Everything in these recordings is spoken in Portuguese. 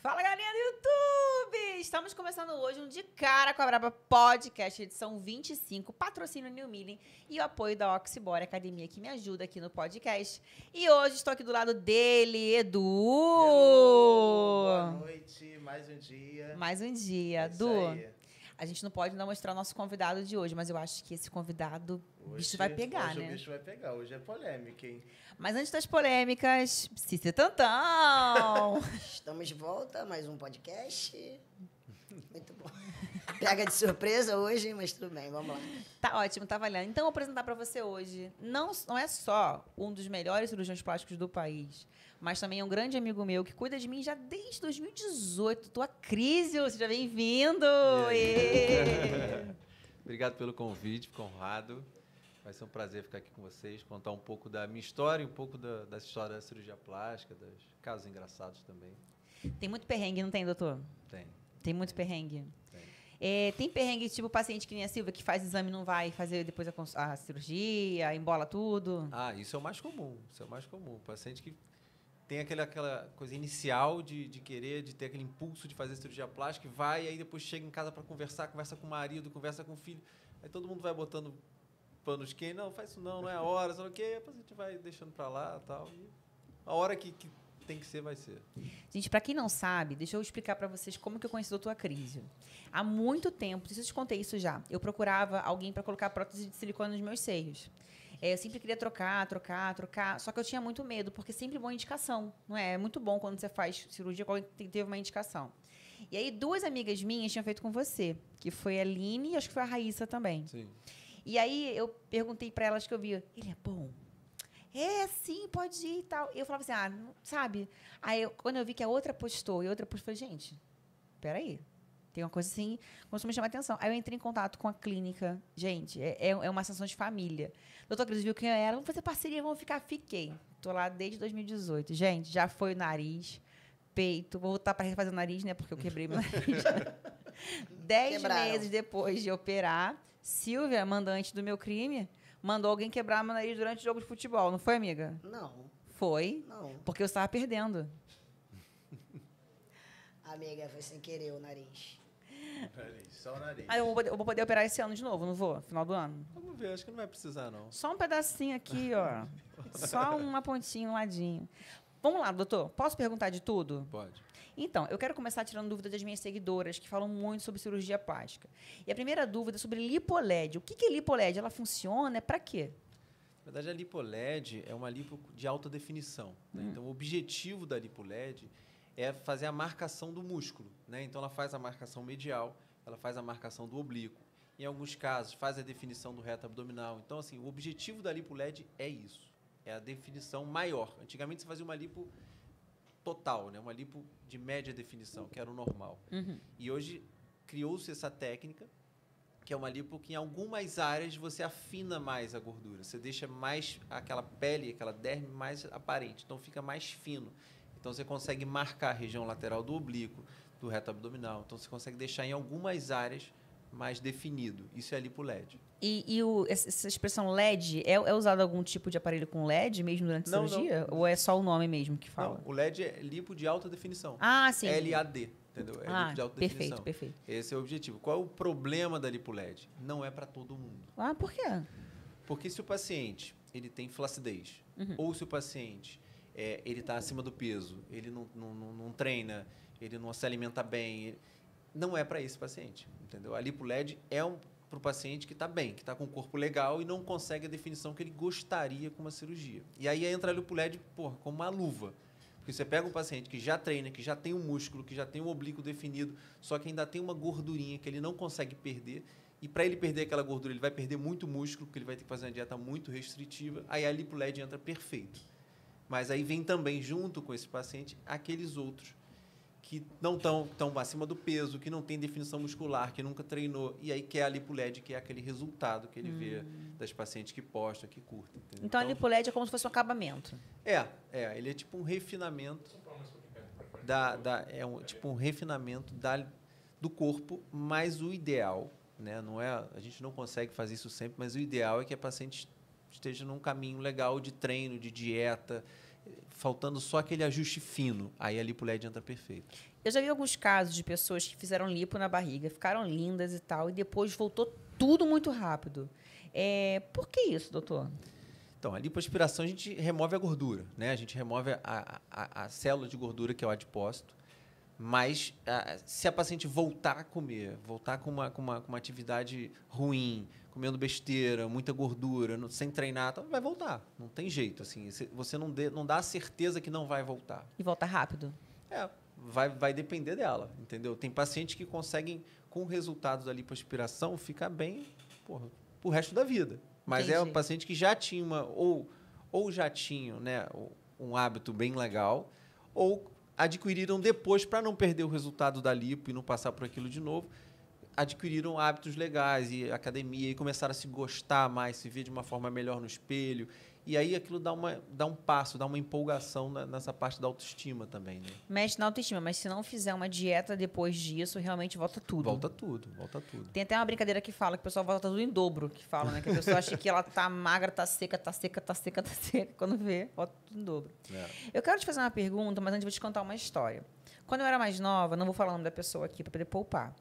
Fala galerinha do YouTube! Estamos começando hoje um De Cara com a Braba Podcast, edição 25, patrocínio New Milling e o apoio da Oxibora Academia, que me ajuda aqui no podcast. E hoje estou aqui do lado dele, Edu! Hello, boa noite, mais um dia. Mais um dia. É isso aí. A gente não pode ainda mostrar o nosso convidado de hoje, mas eu acho que esse convidado, o bicho Hoje- vai pegar, hoje né? o bicho vai pegar, hoje é polêmica, hein? Mas antes das polêmicas, Cici Tantão. Estamos de volta, mais um podcast. Muito bom. Pega de surpresa hoje, mas tudo bem, vamos lá. Tá ótimo, tá valendo. Então, eu vou apresentar para você hoje. Não, não é só um dos melhores cirurgiões plásticos do país, mas também é um grande amigo meu que cuida de mim já desde 2018. Tua Crisio, seja bem-vindo! Obrigado pelo convite, fico honrado. Vai ser um prazer ficar aqui com vocês, contar um pouco da minha história um pouco da, da história da cirurgia plástica, dos casos engraçados também. Tem muito perrengue, não tem, doutor? Tem. Tem muito perrengue. Tem. É, tem perrengue tipo paciente que nem a Silvia, que faz exame e não vai fazer depois a, a cirurgia, embola tudo. Ah, isso é o mais comum. Isso é o mais comum. Paciente que tem aquela, aquela coisa inicial de, de querer, de ter aquele impulso de fazer cirurgia plástica, vai, e aí depois chega em casa para conversar, conversa com o marido, conversa com o filho. Aí todo mundo vai botando panos quentes, não, faz isso não, não é a hora, lá o quê, a paciente vai deixando para lá tal. E a hora que, que tem que ser, vai ser. Gente, pra quem não sabe, deixa eu explicar pra vocês como que eu conheci o Dr. Acrísio. Há muito tempo, se eu te contei isso já, eu procurava alguém pra colocar prótese de silicone nos meus seios. É, eu sempre queria trocar, trocar, trocar, só que eu tinha muito medo, porque sempre boa indicação, não é? É muito bom quando você faz cirurgia que teve uma indicação. E aí, duas amigas minhas tinham feito com você, que foi a Aline e acho que foi a Raíssa também. Sim. E aí eu perguntei pra elas que eu vi, ele é bom? É, sim, pode ir e tal. E eu falava assim, ah, não- sabe? Aí eu- quando eu vi que a outra postou e a outra postou, eu falei, gente, peraí. Tem uma coisa assim, começou a me chamar a atenção. Aí eu entrei em contato com a clínica. Gente, é, é é uma sensação de família. Doutor Cris viu quem eu era, vamos fazer parceria, vamos ficar. Fiquei. Tô lá desde 2018. Gente, já foi o nariz, peito. Vou voltar para refazer o nariz, né? Porque eu quebrei meu nariz. Dez Quebraram. meses depois de operar, Silvia, mandante do meu crime, mandou alguém quebrar meu nariz durante o jogo de futebol. Não foi, amiga? Não, Foi. não. Porque eu estava perdendo. Amiga, foi sem querer o nariz. Nariz, só o nariz. Aí eu vou, poder, eu vou poder operar esse ano de novo, não vou? Final do ano. Vamos ver, acho que não vai precisar, não. Só um pedacinho aqui, ó. Só uma pontinha, um ladinho. Vamos lá, doutor. Posso perguntar de tudo? Pode. Então, eu quero começar tirando dúvidas das minhas seguidoras, que falam muito sobre cirurgia plástica. E a primeira dúvida é sobre lipoled. O que é lipoled? Ela funciona? É pra quê? Na verdade, a LipoLED é uma lipo de alta definição. né? Então, o objetivo da LipoLED é fazer a marcação do músculo. Né? Então, ela faz a marcação medial, ela faz a marcação do oblíquo. Em alguns casos, faz a definição do reto abdominal. Então, assim, o objetivo da LipoLED é isso. É a definição maior. Antigamente, você fazia uma lipo total, né? uma lipo de média definição, que era o normal. Uhum. E hoje criou-se essa técnica, que é uma lipo que em algumas áreas você afina mais a gordura. Você deixa mais aquela pele, aquela derme mais aparente. Então fica mais fino. Então você consegue marcar a região lateral do oblíquo, do reto abdominal. Então você consegue deixar em algumas áreas mais definido. Isso é lipo LED. E, e o- essa expressão LED, é, é usado algum tipo de aparelho com LED mesmo durante a Não, cirurgia? Ou é só o nome mesmo que fala? Não, o LED é lipo de alta definição. Ah, sim. LAD, entendeu? É ah, lipo de alta perfeito, definição. perfeito. Esse é o objetivo. Qual é o problema da lipo LED? Não é para todo mundo. Ah, por quê? Porque se o paciente ele tem flacidez, Uhum. ou se o paciente é, ele está acima do peso, ele não, não, não, treina, ele não se alimenta bem, não é para esse paciente, entendeu? A lipo LED é um, para o paciente que está bem, que está com o corpo legal e não consegue a definição que ele gostaria com uma cirurgia. E aí entra a lipo LED, porra, como uma luva. Porque você pega um paciente que já treina, que já tem um músculo, que já tem um oblíquo definido, só que ainda tem uma gordurinha que ele não consegue perder. E para ele perder aquela gordura, ele vai perder muito músculo, porque ele vai ter que fazer uma dieta muito restritiva. Aí a lipo LED entra perfeito. Mas aí vem também, junto com esse paciente, aqueles outros que não estão tão acima do peso, que não tem definição muscular, que nunca treinou. E aí quer a lipo LED, que é aquele resultado que ele vê das pacientes que postam, que curtem. entendeu? Então, a lipoled é como se fosse um acabamento. É, é, ele é tipo um refinamento da, da é um tipo um refinamento da, do corpo, mas o ideal, né, não é, a gente não consegue fazer isso sempre, mas o ideal é que a paciente esteja num caminho legal de treino, de dieta, faltando só aquele ajuste fino. Aí a lipo LED entra perfeito. Eu já vi alguns casos de pessoas que fizeram lipo na barriga, ficaram lindas e tal, e depois voltou tudo muito rápido. É, por que isso, doutor? Então, a lipoaspiração a gente remove a gordura, né? A gente remove a, a, a célula de gordura que é o adipócito. Mas ah, se a paciente voltar a comer, voltar com uma, com uma, com uma atividade ruim, comendo besteira, muita gordura, não- sem treinar, então vai voltar. Não tem jeito. Assim, você não, dê- não dá a certeza que não vai voltar. E volta rápido. É, vai, vai depender dela, entendeu? Tem pacientes que conseguem, com resultados da lipoaspiração, ficar bem porra, pro resto da vida. Mas é um Entendi. paciente que já tinha uma, ou, ou já tinham né, um hábito bem legal, ou adquiriram depois, para não perder o resultado da lipo e não passar por aquilo de novo, adquiriram hábitos legais e academia e começaram a se gostar mais, se ver de uma forma melhor no espelho. E aí aquilo dá, uma, dá um passo, dá uma empolgação na- nessa parte da autoestima também, né? Mexe na autoestima, mas se não fizer uma dieta depois disso, realmente volta tudo. Volta tudo, volta tudo. Tem até uma brincadeira que fala que o pessoal volta tudo em dobro, que fala, né? Que a pessoa acha que ela tá magra, tá seca, tá seca, tá seca, tá seca. Quando vê, volta tudo em dobro. É. Eu quero te fazer uma pergunta, mas antes vou te contar uma história. Quando eu era mais nova, não vou falar o nome da pessoa aqui para poder poupar,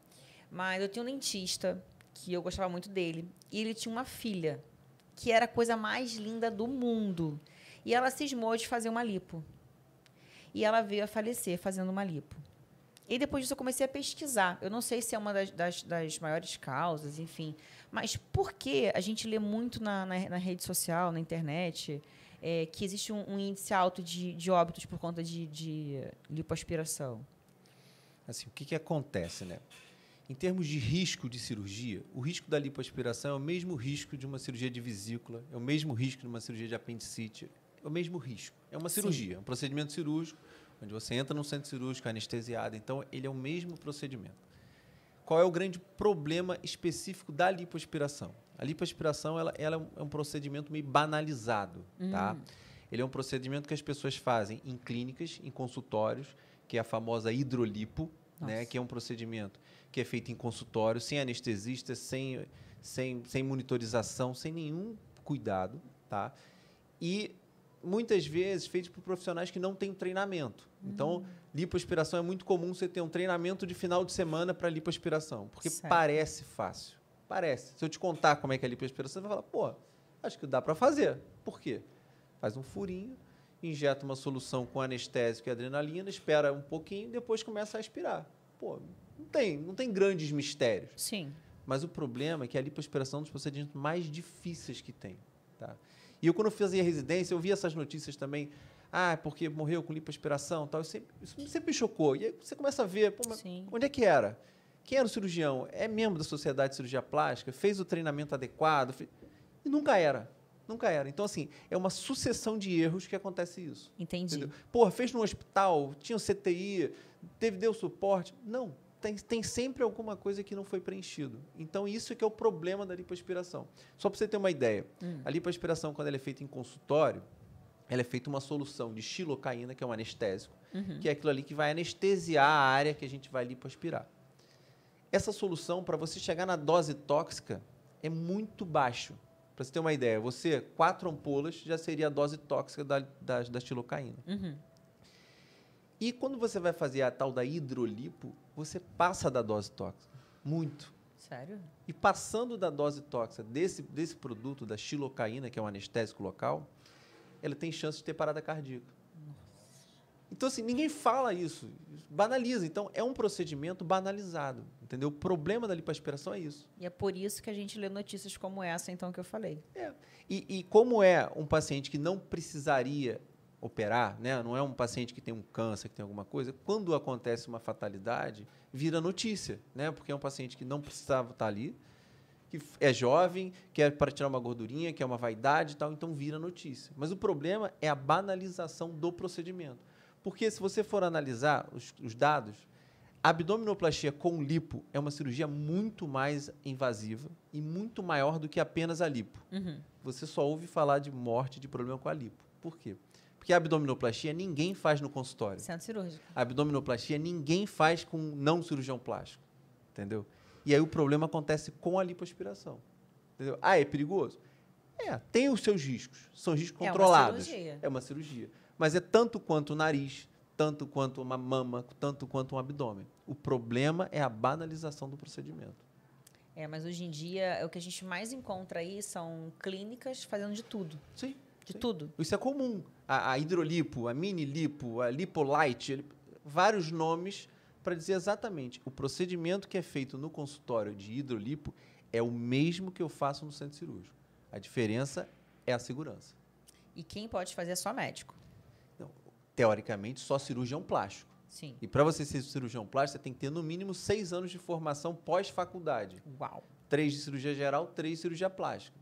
mas eu tinha um dentista que eu gostava muito dele e ele tinha uma filha que era a coisa mais linda do mundo e ela cismou de fazer uma lipo e ela veio a falecer fazendo uma lipo. E depois disso eu comecei a pesquisar. Eu não sei se é uma das, das- das maiores causas, enfim. Mas por que a gente lê muito na, na- na rede social, na internet, é, que existe um, um índice alto de, de óbitos por conta de, de lipoaspiração? Assim, o que, que acontece, né? Em termos de risco de cirurgia, o risco da lipoaspiração é o mesmo risco de uma cirurgia de vesícula, é o mesmo risco de uma cirurgia de apendicite, é o mesmo risco. É uma cirurgia, é um procedimento cirúrgico, onde você entra num centro cirúrgico anestesiado, então ele é o mesmo procedimento. Qual é o grande problema específico da lipoaspiração? A lipoaspiração ela, ela é um- é procedimento meio banalizado, tá? Ele é um procedimento que as pessoas fazem em clínicas, em consultórios, que é a famosa hidrolipo, né? Que é um procedimento que é feito em consultório, sem anestesista, sem, sem, sem monitorização, sem nenhum cuidado, tá? E muitas vezes feito por profissionais que não têm treinamento. Então, lipoaspiração é muito comum você ter um treinamento de final de semana para lipoaspiração, porque Certo. parece fácil. Parece. Se eu te contar como é que é a lipoaspiração, você vai falar, pô, acho que dá para fazer. Por quê? Faz um furinho, injeta uma solução com anestésico e adrenalina, espera um pouquinho e depois começa a aspirar. Pô, não tem, não tem grandes mistérios. Sim. Mas o problema é que a lipoaspiração é um dos procedimentos mais difíceis que tem. Tá? E eu, quando eu fazia residência, eu via essas notícias também. Ah, porque morreu com lipoaspiração e tal. Eu sempre- isso sempre me chocou. E aí você começa a ver, pô, onde é que era? Quem era o cirurgião? É membro da Sociedade de Cirurgia Plástica? Fez o treinamento adequado? Fe- E nunca era. Nunca era. Então, assim, é uma sucessão de erros que acontece isso. Entendi. Entendeu? Porra, fez no hospital, tinha o CTI, teve, deu suporte. Não, tem, tem sempre alguma coisa que não foi preenchido. Então, isso é que é o problema da lipoaspiração. Só para você ter uma ideia, Hum. a lipoaspiração, quando ela é feita em consultório, ela é feita uma solução de xilocaína, que é um anestésico, Uhum. que é aquilo ali que vai anestesiar a área que a gente vai lipoaspirar. Essa solução, para você chegar na dose tóxica, é muito baixo. Para você ter uma ideia, você, quatro ampolas já seria a dose tóxica da, da, da xilocaína. Uhum. E quando você vai fazer a tal da hidrolipo, você passa da dose tóxica. Muito. Sério? E passando da dose tóxica desse, desse produto, da xilocaína, que é um anestésico local, ela tem chance de ter parada cardíaca. Então, assim, ninguém fala isso. Banaliza. Então, é um procedimento banalizado. Entendeu? O problema da lipoaspiração é isso. E é por isso que a gente lê notícias como essa, então, que eu falei. E, e como é um paciente que não precisaria operar, né? não é um paciente que tem um câncer, que tem alguma coisa, quando acontece uma fatalidade, vira notícia, né? porque é um paciente que não precisava estar ali, que é jovem, quer para tirar uma gordurinha, quer uma vaidade e tal, então vira notícia. Mas o problema é a banalização do procedimento. Porque se você for analisar os, os dados, a abdominoplastia com lipo é uma cirurgia muito mais invasiva e muito maior do que apenas a lipo Uhum. você só ouve falar de morte, de problema com a lipo. Por quê? Porque a abdominoplastia ninguém faz no consultório. Centro cirúrgico. A abdominoplastia ninguém faz com não cirurgião plástico. Entendeu? E aí o problema acontece com a lipoaspiração. Entendeu? Ah, é perigoso? É, tem os seus riscos. São riscos É uma controlados. cirurgia. É uma cirurgia. Mas é tanto quanto o nariz, tanto quanto uma mama, tanto quanto um abdômen. O problema é a banalização do procedimento. É, mas hoje em dia, o que a gente mais encontra aí são clínicas fazendo de tudo. Sim. De Sim. tudo. Isso é comum. A, a hidrolipo, a mini lipo, a lipolite, vários nomes para dizer exatamente o procedimento que é feito no consultório de hidrolipo é o mesmo que eu faço no centro cirúrgico. A diferença é a segurança. E quem pode fazer é só médico. Teoricamente, só cirurgião plástico. Sim. E para você ser cirurgião plástico, você tem que ter no mínimo seis anos de formação pós-faculdade. Uau. Três de cirurgia geral, três de cirurgia plástica.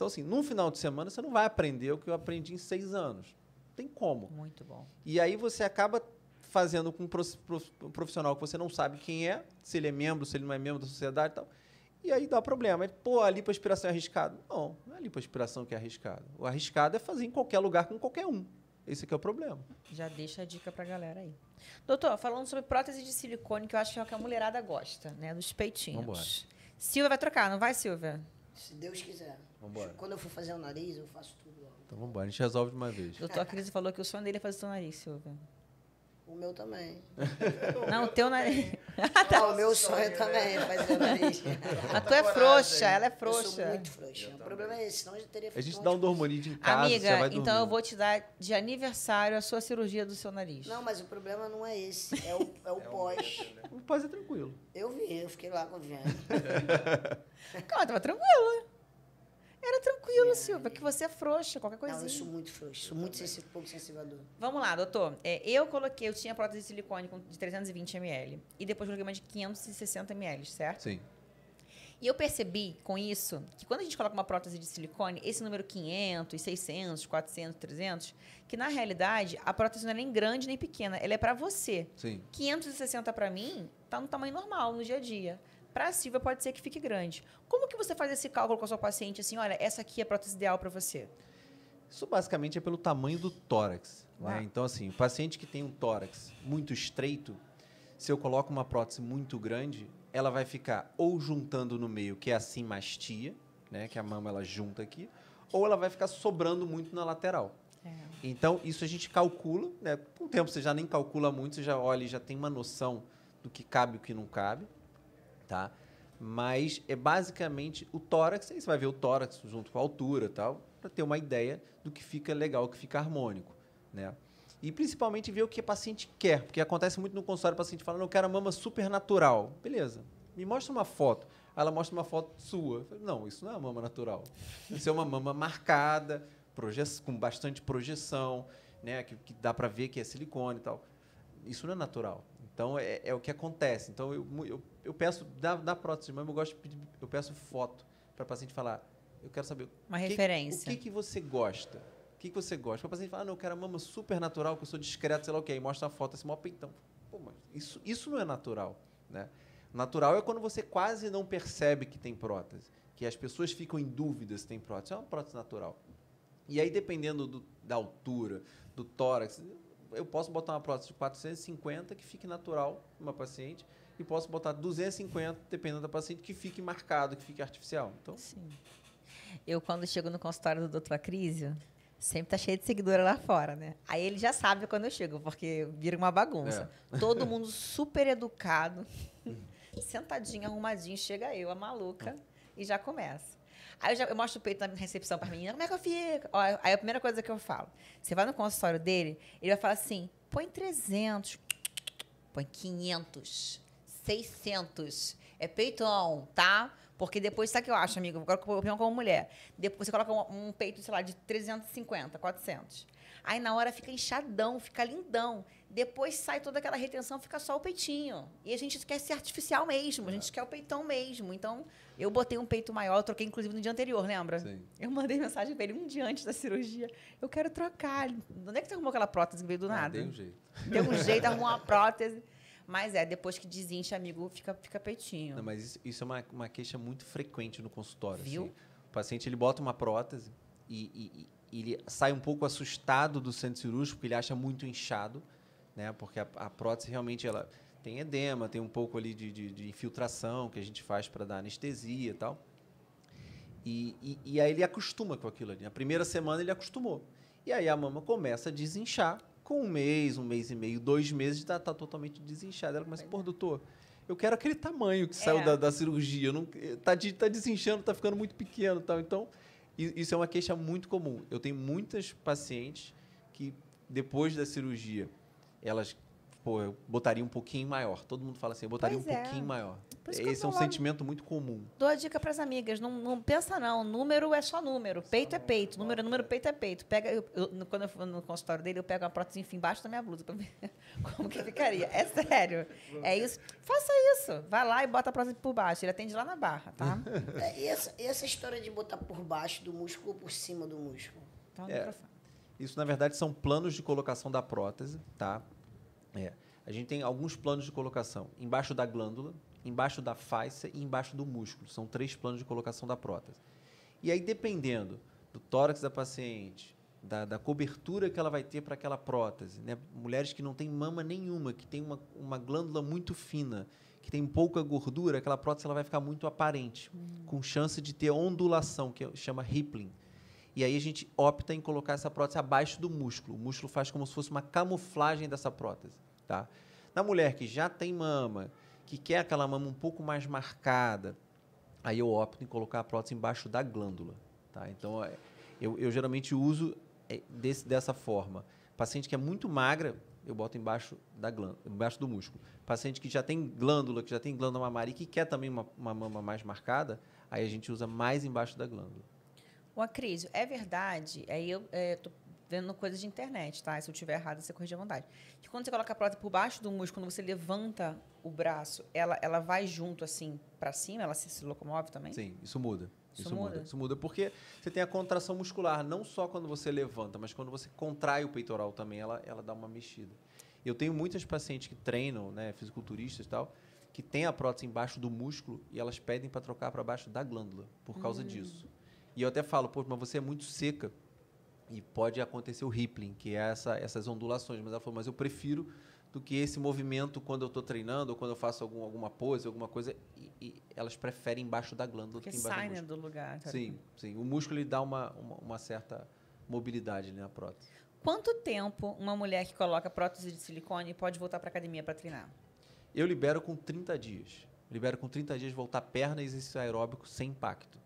Então, assim, num final de semana, você não vai aprender o que eu aprendi em seis anos. Não tem como. Muito bom. E aí você acaba fazendo com um prof- prof- profissional que você não sabe quem é, se ele é membro, se ele não é membro da sociedade e tal. E aí dá problema. Aí, Pô, a lipoaspiração é arriscado? Não, não é a lipoaspiração que é arriscado. O arriscado é fazer em qualquer lugar com qualquer um. Esse que é o problema. Já deixa a dica pra galera aí. Doutor, falando sobre prótese de silicone, que eu acho que é o que a mulherada gosta, né? Dos peitinhos. Vambora. Silvia vai trocar, não vai, Silvia? Se Deus quiser. Vambora. Quando eu for fazer o nariz, eu faço tudo logo. Então vamos embora, a gente resolve de uma vez. Doutor Cris falou que o sonho dele é fazer o seu nariz, Silvia. O meu também. Não, o teu nariz. Ah, o meu sonho também é fazer o nariz. A tua é frouxa, ela é Eu sou frouxa. muito frouxa. O problema é esse, senão eu já teria A gente dá um dormonide em casa, você Amiga, vai então eu vou te dar de aniversário a sua cirurgia do seu nariz. Não, mas o problema não é esse, é o, é o pós. O pós é tranquilo. Eu vi, eu fiquei lá com o. Calma, tava tranquila. Era tranquilo, Silvia, que você é frouxa, qualquer Não, eu sou muito frouxo, sou muito sensi pouco sensivador. Vamos lá, doutor. É, eu coloquei, eu tinha prótese de silicone de 320 ml. E depois coloquei uma de 560 ml, certo? Sim. E eu percebi com isso que quando a gente coloca uma prótese de silicone, esse número 500, 600, 400, 300, que na realidade a prótese não é nem grande nem pequena, ela é para você. Sim. 560 para mim tá no tamanho normal no dia a dia. Para a Silvia pode ser que fique grande. Como que você faz esse cálculo com a sua paciente assim, olha, essa aqui é a prótese ideal para você? Isso basicamente é pelo tamanho do tórax. né? Uau. Então, assim, o paciente que tem um tórax muito estreito, se eu coloco uma prótese muito grande, ela vai ficar ou juntando no meio, que é assim mastia, né? Que a mama ela junta aqui, ou ela vai ficar sobrando muito na lateral. Então, isso a gente calcula, né? Com o tempo você já nem calcula muito, você já olha e já tem uma noção do que cabe e o que não cabe, tá? Mas é basicamente o tórax, aí você vai ver o tórax junto com a altura e tal, para ter uma ideia do que fica legal, o que fica harmônico, né? E principalmente ver o que o paciente quer, porque acontece muito no consultório, o paciente fala, não, eu quero a mama super natural. Beleza, me mostra uma foto. Aí ela mostra uma foto sua. Não, isso não é uma mama natural. Isso é uma mama marcada, com bastante projeção, né? Que, que dá para ver que é silicone e tal. Isso não é natural. Então, é, é o que acontece. Então, eu, eu, eu peço, da, da prótese de mama, eu gosto de pedir, eu peço foto para paciente falar, eu quero saber Uma que- referência. o que, que você gosta? O que, que você gosta? Para o paciente falar, ah, não, eu quero a mama super natural, que eu sou discreto, sei lá o quê. Aí mostra a foto, esse maior peitão. Pô, mas isso, isso não é natural, né? Natural é quando você quase não percebe que tem prótese. Que as pessoas ficam em dúvida se tem prótese. É uma prótese natural. E aí, dependendo do- da altura, do tórax, eu posso botar uma prótese de 450 que fique natural numa paciente e posso botar 250, dependendo da paciente, que fique marcado, que fique artificial. Então, Sim. Eu, quando chego no consultório do doutor Acrísio, sempre tá cheio de seguidora lá fora, né? Aí ele já sabe quando eu chego, porque vira uma bagunça. Todo mundo super educado, sentadinho, arrumadinho, chega eu, a maluca, e já começa. Aí eu, já, eu mostro o peito na recepção para mim, como é que eu fico? Ó, aí a primeira coisa que eu falo, você vai no consultório dele, ele vai falar assim, põe 300, põe 500, 600, é peitão, tá? Porque depois, sabe o que eu acho, amigo? Agora eu opinião como mulher. Depois você coloca um, um peito, sei lá, de 350, 400. Aí na hora fica inchadão, fica lindão. Depois sai toda aquela retenção, fica só o peitinho. E a gente quer ser artificial mesmo, a gente quer o peitão mesmo. Então, eu botei um peito maior, eu troquei inclusive no dia anterior, lembra? Sim. Eu mandei mensagem pra ele um dia antes da cirurgia. Eu quero trocar. Onde é que você arrumou aquela prótese que veio do ah, nada? dei um jeito. Deu um jeito, arrumou uma prótese. Mas é, depois que desincha, amigo, fica, fica peitinho. Não, mas isso, isso é uma, uma queixa muito frequente no consultório. Viu? assim. O paciente ele bota uma prótese e, e- e ele sai um pouco assustado do centro cirúrgico porque ele acha muito inchado, né? Porque a, a prótese realmente ela tem edema, tem um pouco ali de, de- de infiltração que a gente faz para dar anestesia e tal. E, e, e aí ele acostuma com aquilo ali. Na primeira semana ele acostumou. E aí a mama começa a desinchar com um mês, um mês e meio, dois meses, tá, tá totalmente desinchada. Ela começa, pô, doutor, eu quero aquele tamanho que saiu É. da, da cirurgia. Não, tá, de- tá desinchando, tá ficando muito pequeno tal. Então, isso é uma queixa muito comum. Eu tenho muitas pacientes que, depois da cirurgia, elas, pô, eu botaria um pouquinho maior. Todo mundo fala assim, eu botaria Pois um é. pouquinho maior. Esse é um sentimento muito comum. Dou a dica pras amigas, não, não pensa não, número é só número, peito é peito, número é número, peito é peito. Pega, eu- eu- quando eu for no consultório dele, eu pego uma prótese enfim embaixo da minha blusa pra ver como que ficaria. É sério, é isso. Faça isso, vai lá e bota a prótese por baixo, ele atende lá na barra, tá? É, e, essa, e essa história de botar por baixo do músculo ou por cima do músculo? Então, É. microfone. Isso, na verdade, são planos de colocação da prótese, tá? É. A gente tem alguns planos de colocação. Embaixo da glândula, embaixo da fáscia e embaixo do músculo. São três planos de colocação da prótese. E aí, dependendo do tórax da paciente, da, da cobertura que ela vai ter para aquela prótese, né? Mulheres que não têm mama nenhuma, que tem uma, uma glândula muito fina, que tem pouca gordura, aquela prótese ela vai ficar muito aparente, com chance de ter ondulação, que chama rippling. E aí a gente opta em colocar essa prótese abaixo do músculo. O músculo faz como se fosse uma camuflagem dessa prótese, tá? Na mulher que já tem mama, que quer aquela mama um pouco mais marcada, aí eu opto em colocar a prótese embaixo da glândula, tá? Então, é, eu, eu geralmente uso é, desse, dessa forma. Paciente que é muito magra, eu boto embaixo da glândula, embaixo do músculo. Paciente que já tem glândula, que já tem glândula mamária e que quer também uma, uma mama mais marcada, aí a gente usa mais embaixo da glândula. O Acrísio, é verdade, aí eu é, tô vendo coisas de internet, tá? Se eu estiver errado, você corrige à vontade. Que quando você coloca a prótese por baixo do músculo, quando você levanta o braço, ela, ela vai junto assim para cima, ela se, se locomove também? Sim, isso muda. Isso Isso, muda. muda? Isso muda porque você tem a contração muscular, não só quando você levanta, mas quando você contrai o peitoral também, ela, ela dá uma mexida. Eu tenho muitas pacientes que treinam, né, fisiculturistas e tal, que têm a prótese embaixo do músculo e elas pedem para trocar para baixo da glândula por causa disso. E eu até falo, pô, mas você é muito seca e pode acontecer o rippling, que é essa, essas ondulações. Mas ela falou, mas eu prefiro do que esse movimento quando eu estou treinando ou quando eu faço algum, alguma pose, alguma coisa, e, e elas preferem embaixo da glândula Porque do que embaixo sai do né, músculo. do lugar. tá? Sim, sim. O músculo ele dá uma, uma, uma certa mobilidade na prótese. Quanto tempo uma mulher que coloca prótese de silicone pode voltar para academia para treinar? Eu libero com 30 dias. Libero com 30 dias voltar perna e exercício aeróbico sem impacto.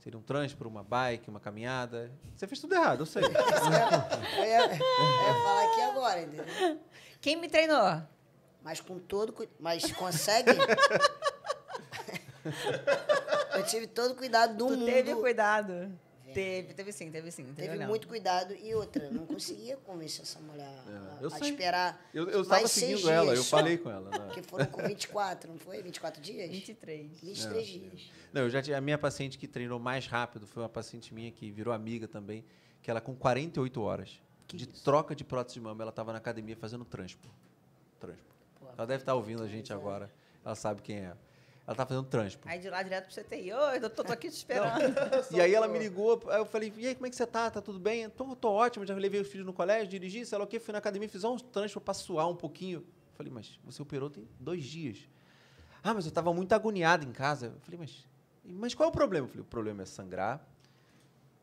Seria um transpor, uma bike, uma caminhada. Você fez tudo errado, eu sei. Eu ia, eu ia falar aqui agora, entendeu? Quem me treinou? Mas com todo Mas consegue? eu tive todo cuidado do tu mundo. teve cuidado? Teve, teve sim, teve sim. Teve não? muito cuidado. E outra, não conseguia convencer essa mulher a, É, eu a sei. esperar. Eu, eu mais estava seis seguindo ela, dias eu só, falei com ela. né? Porque foram com 24, não foi? 24 dias? 23. 23 dias. Não, eu já tinha, a minha paciente que treinou mais rápido foi uma paciente minha que virou amiga também, que ela com 48 horas de troca de prótese de mama, ela estava na academia fazendo transpo. Transpo. Pô, Ela deve estar ouvindo a gente agora, ela sabe quem é. Ela tá fazendo transpo. Aí de lá direto pro CTI. Oi, doutor, tô aqui te esperando. E aí ela me ligou, aí eu falei, e aí, como é que você tá? Tá tudo bem? Tô, tô ótimo, já levei os filhos no colégio, dirigi, sei lá o quê, fui na academia, fiz um transfer pra suar um pouquinho. Falei, mas você operou tem dois dias. Ah, mas eu tava muito agoniado em casa. Eu falei, mas, mas qual é o problema? Eu falei, o problema é sangrar,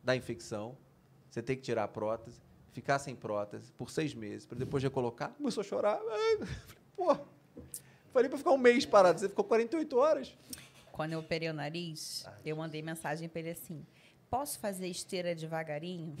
dar infecção, você tem que tirar a prótese, ficar sem prótese por seis meses, para depois recolocar. Começou a chorar. Ai, Falei, pô, falei pra ficar um mês parado, você ficou 48 horas. Quando eu operei o nariz, eu mandei mensagem pra ele assim: posso fazer esteira devagarinho?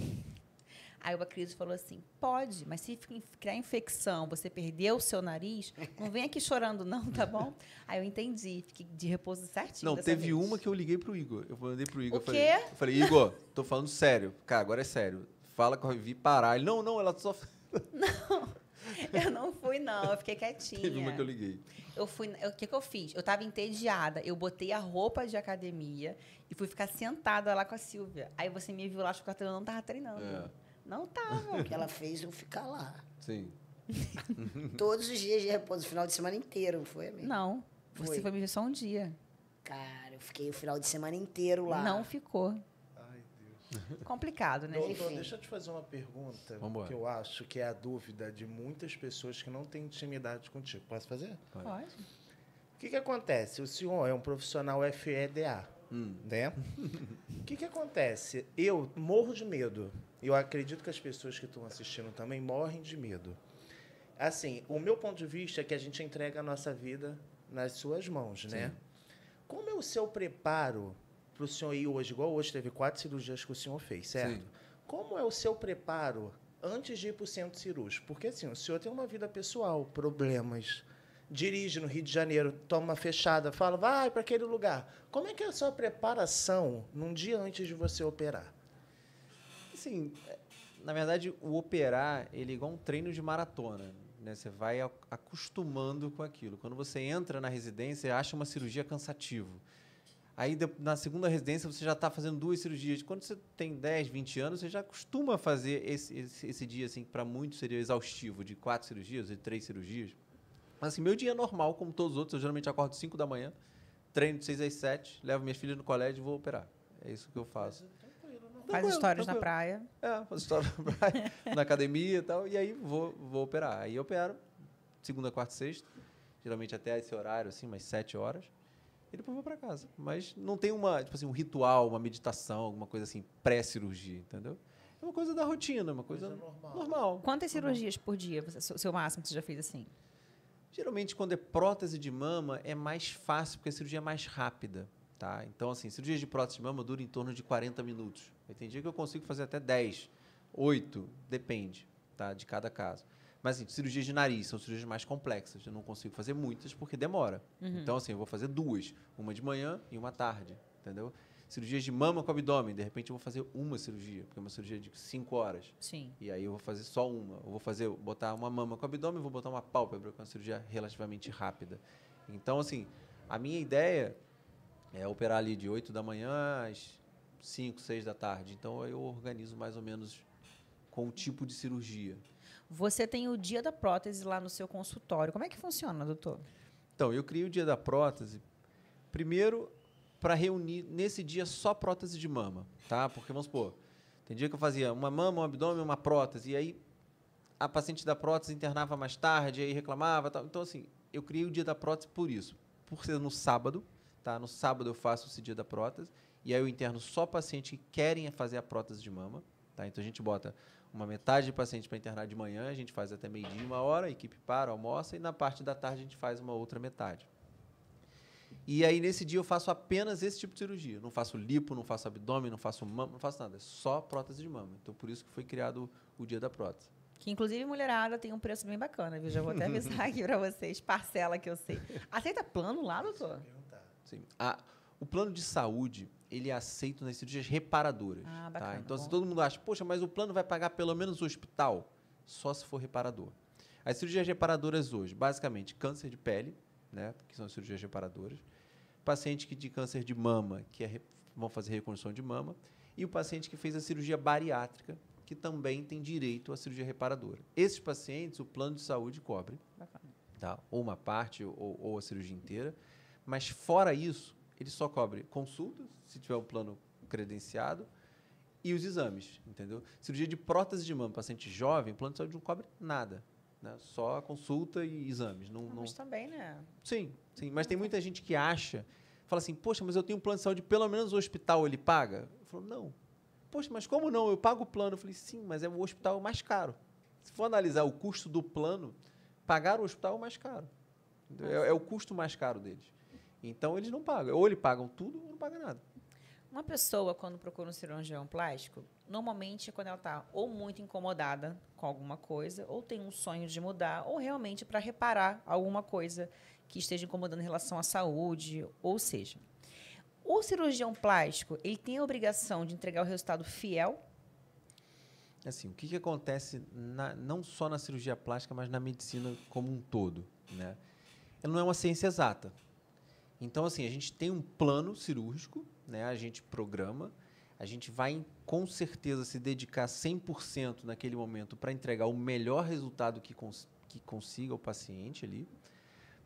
Aí o Cris falou assim: pode, mas se criar infecção, você perdeu o seu nariz, não vem aqui chorando, não, tá bom? Aí eu entendi, fiquei de repouso certinho. Não, teve vez. uma que eu liguei pro Igor. Eu mandei pro Igor. O eu falei, quê? Eu falei, Igor, tô falando sério. Cara, agora é sério. Fala com a Vivi parar. Ele, não, não, ela só. Eu não fui, não, eu fiquei quietinha. Teve uma que eu liguei. Eu fui, o que, que eu fiz? Eu tava entediada. Eu botei a roupa de academia e fui ficar sentada lá com a Silvia. Aí você me viu lá, acho que eu não tava treinando. É. Não tava. O que ela fez eu ficar lá. Sim. Todos os dias de repouso, o final de semana inteiro, não foi, amigo? Não. Você Foi. foi me ver só um dia. Cara, eu fiquei o final de semana inteiro lá. Não ficou. Complicado, né? Doutor, Enfim. deixa eu te fazer uma pergunta Vambora. que eu acho que é a dúvida de muitas pessoas que não têm intimidade contigo. Posso fazer? Pode. O que, que acontece? O senhor é um profissional FEDA. Hum. né? O que que acontece? Eu morro de medo. Eu acredito que as pessoas que estão assistindo também morrem de medo. Assim, o meu ponto de vista é que a gente entrega a nossa vida nas suas mãos, né? Como é o seu preparo para o senhor ir hoje? Igual hoje teve quatro cirurgias que o senhor fez, certo? Sim. Como é o seu preparo antes de ir para o centro cirúrgico? Porque assim, o senhor tem uma vida pessoal, problemas. Dirige no Rio de Janeiro, toma uma fechada, fala, vai para aquele lugar. Como é que é a sua preparação num dia antes de você operar? Assim, é, na verdade, o operar, ele é igual um treino de maratona. Né? Você vai a- acostumando com aquilo. Quando você entra na residência, acha uma cirurgia cansativo. Aí, na segunda residência, você já está fazendo duas cirurgias. Quando você tem 10, 20 anos, você já costuma fazer esse, esse, esse dia, assim, que para muitos seria exaustivo, de quatro cirurgias, de três cirurgias. Mas, assim, meu dia é normal, como todos os outros. Eu geralmente acordo 5 da manhã, treino de 6 às 7, levo minhas filhas no colégio e vou operar. É isso que eu faço. Faz Tranquilo, histórias na praia. É, faço história na praia, na academia e tal. E aí vou, vou operar. Aí eu opero, segunda, quarta e sexta. Geralmente até esse horário, assim, umas sete horas. E depois vou para casa. Mas não tem uma, tipo assim, um ritual, uma meditação, alguma coisa assim, pré-cirurgia, entendeu? É uma coisa da rotina, uma coisa, Coisa normal. normal. Quantas cirurgias por dia? Você, seu seu máximo que você já fez assim? Geralmente, quando é prótese de mama, é mais fácil, porque a cirurgia é mais rápida. Tá? Então, assim, cirurgia de prótese de mama dura em torno de 40 minutos. Aí Tem dia que eu consigo fazer até 10, 8, depende tá? de cada caso. Mas, assim, cirurgias de nariz são cirurgias mais complexas. Eu não consigo fazer muitas porque demora. Então, assim, eu vou fazer duas. Uma de manhã e uma tarde, entendeu? Cirurgias de mama com abdômen. De repente, eu vou fazer uma cirurgia, porque é uma cirurgia de 5 horas. Sim. E aí eu vou fazer só uma. Eu vou fazer, botar uma mama com abdômen, vou botar uma pálpebra, que é uma cirurgia relativamente rápida. Então, assim, a minha ideia é operar ali de 8 da manhã às 5, 6 da tarde. Então eu organizo mais ou menos com o tipo de cirurgia. Você tem o dia da prótese lá no seu consultório. Como é que funciona, doutor? Então, eu criei o dia da prótese, primeiro para reunir nesse dia só prótese de mama, tá? Porque vamos supor, tem dia que eu fazia uma mama, um abdômen, uma prótese, e aí a paciente da prótese internava mais tarde, aí reclamava, tal. Então assim, eu criei o dia da prótese por isso, por ser no sábado, tá? No sábado eu faço esse dia da prótese, e aí eu interno só paciente que querem fazer a prótese de mama, tá? Então a gente bota uma metade de paciente para internar de manhã, a gente faz até meio-dia, uma hora, a equipe para, almoça, e na parte da tarde a gente faz uma outra metade. E aí, nesse dia, eu faço apenas esse tipo de cirurgia. Não faço lipo, não faço abdômen, não faço mama, não faço nada. É só prótese de mama. Então, por isso que foi criado o dia da prótese. Que inclusive mulherada tem um preço bem bacana, viu? Já vou até avisar aqui pra vocês. Parcela que eu sei. Aceita plano lá, doutor? Sim. A- o plano de saúde, ele é aceito nas cirurgias reparadoras. Ah, tá? bacana, Então, se todo mundo acha, poxa, mas o plano vai pagar pelo menos o hospital, só se for reparador. As cirurgias reparadoras hoje, basicamente, câncer de pele, né, que são as cirurgias reparadoras, paciente que de câncer de mama, que é vão fazer reconstrução de mama, e o paciente que fez a cirurgia bariátrica, que também tem direito à cirurgia reparadora. Esses pacientes, o plano de saúde cobre Bacana. tá? ou uma parte ou, ou a cirurgia inteira. Mas fora isso, ele só cobre consultas, se tiver um plano credenciado, e os exames, entendeu? Cirurgia de prótese de mama, paciente jovem, o plano de saúde não cobre nada, né? Só consulta e exames. Não, Ah, não... Mas também, né? Sim, sim. Mas tem muita gente que acha, fala assim, poxa, mas eu tenho um plano de saúde, pelo menos o hospital ele paga? Eu falo, não. Poxa, mas como não? Eu pago o plano. Eu falei, sim, mas é o hospital mais caro. Se for analisar o custo do plano, pagar o hospital é o mais caro. É, é o custo mais caro deles. Então eles não pagam. Ou eles pagam tudo ou não pagam nada. Uma pessoa, quando procura um cirurgião plástico, normalmente é quando ela está ou muito incomodada com alguma coisa, ou tem um sonho de mudar, ou realmente para reparar alguma coisa que esteja incomodando em relação à saúde, ou seja. O cirurgião plástico, ele tem a obrigação de entregar o resultado fiel? Assim, o que, que acontece na- não só na cirurgia plástica, mas na medicina como um todo, né? Ela não é uma ciência exata. Então, assim, a gente tem um plano cirúrgico, né? A gente programa, a gente vai com certeza se dedicar 100% naquele momento para entregar o melhor resultado que, cons que consiga o paciente ali.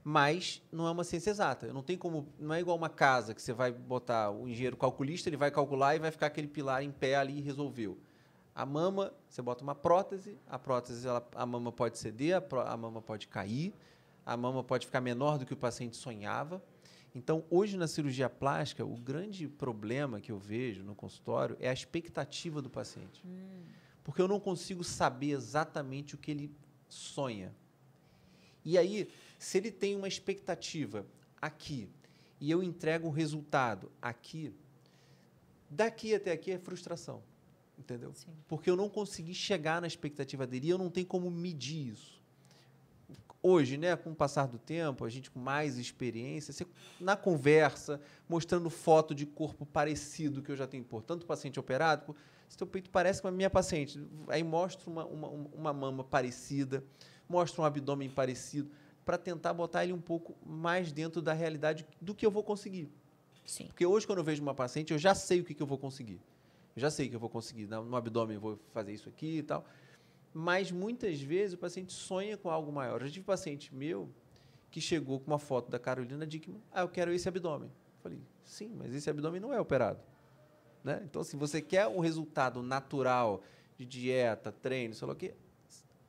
Mas não é uma ciência exata. Eu não tem como, não é igual uma casa que você vai botar o engenheiro calculista, ele vai calcular e vai ficar aquele pilar em pé ali e resolveu. A mama, você bota uma prótese, a prótese, ela, a mama pode ceder, a, a mama pode cair, a mama pode ficar menor do que o paciente sonhava. Então, hoje na cirurgia plástica, o grande problema que eu vejo no consultório é a expectativa do paciente. Porque eu não consigo saber exatamente o que ele sonha. E aí, se ele tem uma expectativa aqui e eu entrego um resultado aqui, daqui até aqui é frustração. Entendeu? Sim. Porque eu não consegui chegar na expectativa dele e eu não tenho como medir isso. Hoje, né, com o passar do tempo, a gente com mais experiência, você, na conversa, mostrando foto de corpo parecido que eu já tenho por tanto paciente operado, esse teu peito parece com a minha paciente. Aí mostra uma, uma, uma mama parecida, mostra um abdômen parecido, para tentar botar ele um pouco mais dentro da realidade do que eu vou conseguir. Sim. Porque hoje, quando eu vejo uma paciente, eu já sei o que, que eu vou conseguir. Eu já sei que eu vou conseguir. No abdômen eu vou fazer isso aqui e tal. Mas muitas vezes o paciente sonha com algo maior. Eu já tive paciente meu que chegou com uma foto da Carolina Dickman. Ah, eu quero esse abdômen. Eu falei, sim, mas esse abdômen não é operado. Né? Então, se você quer um resultado natural de dieta, treino, sei lá o quê,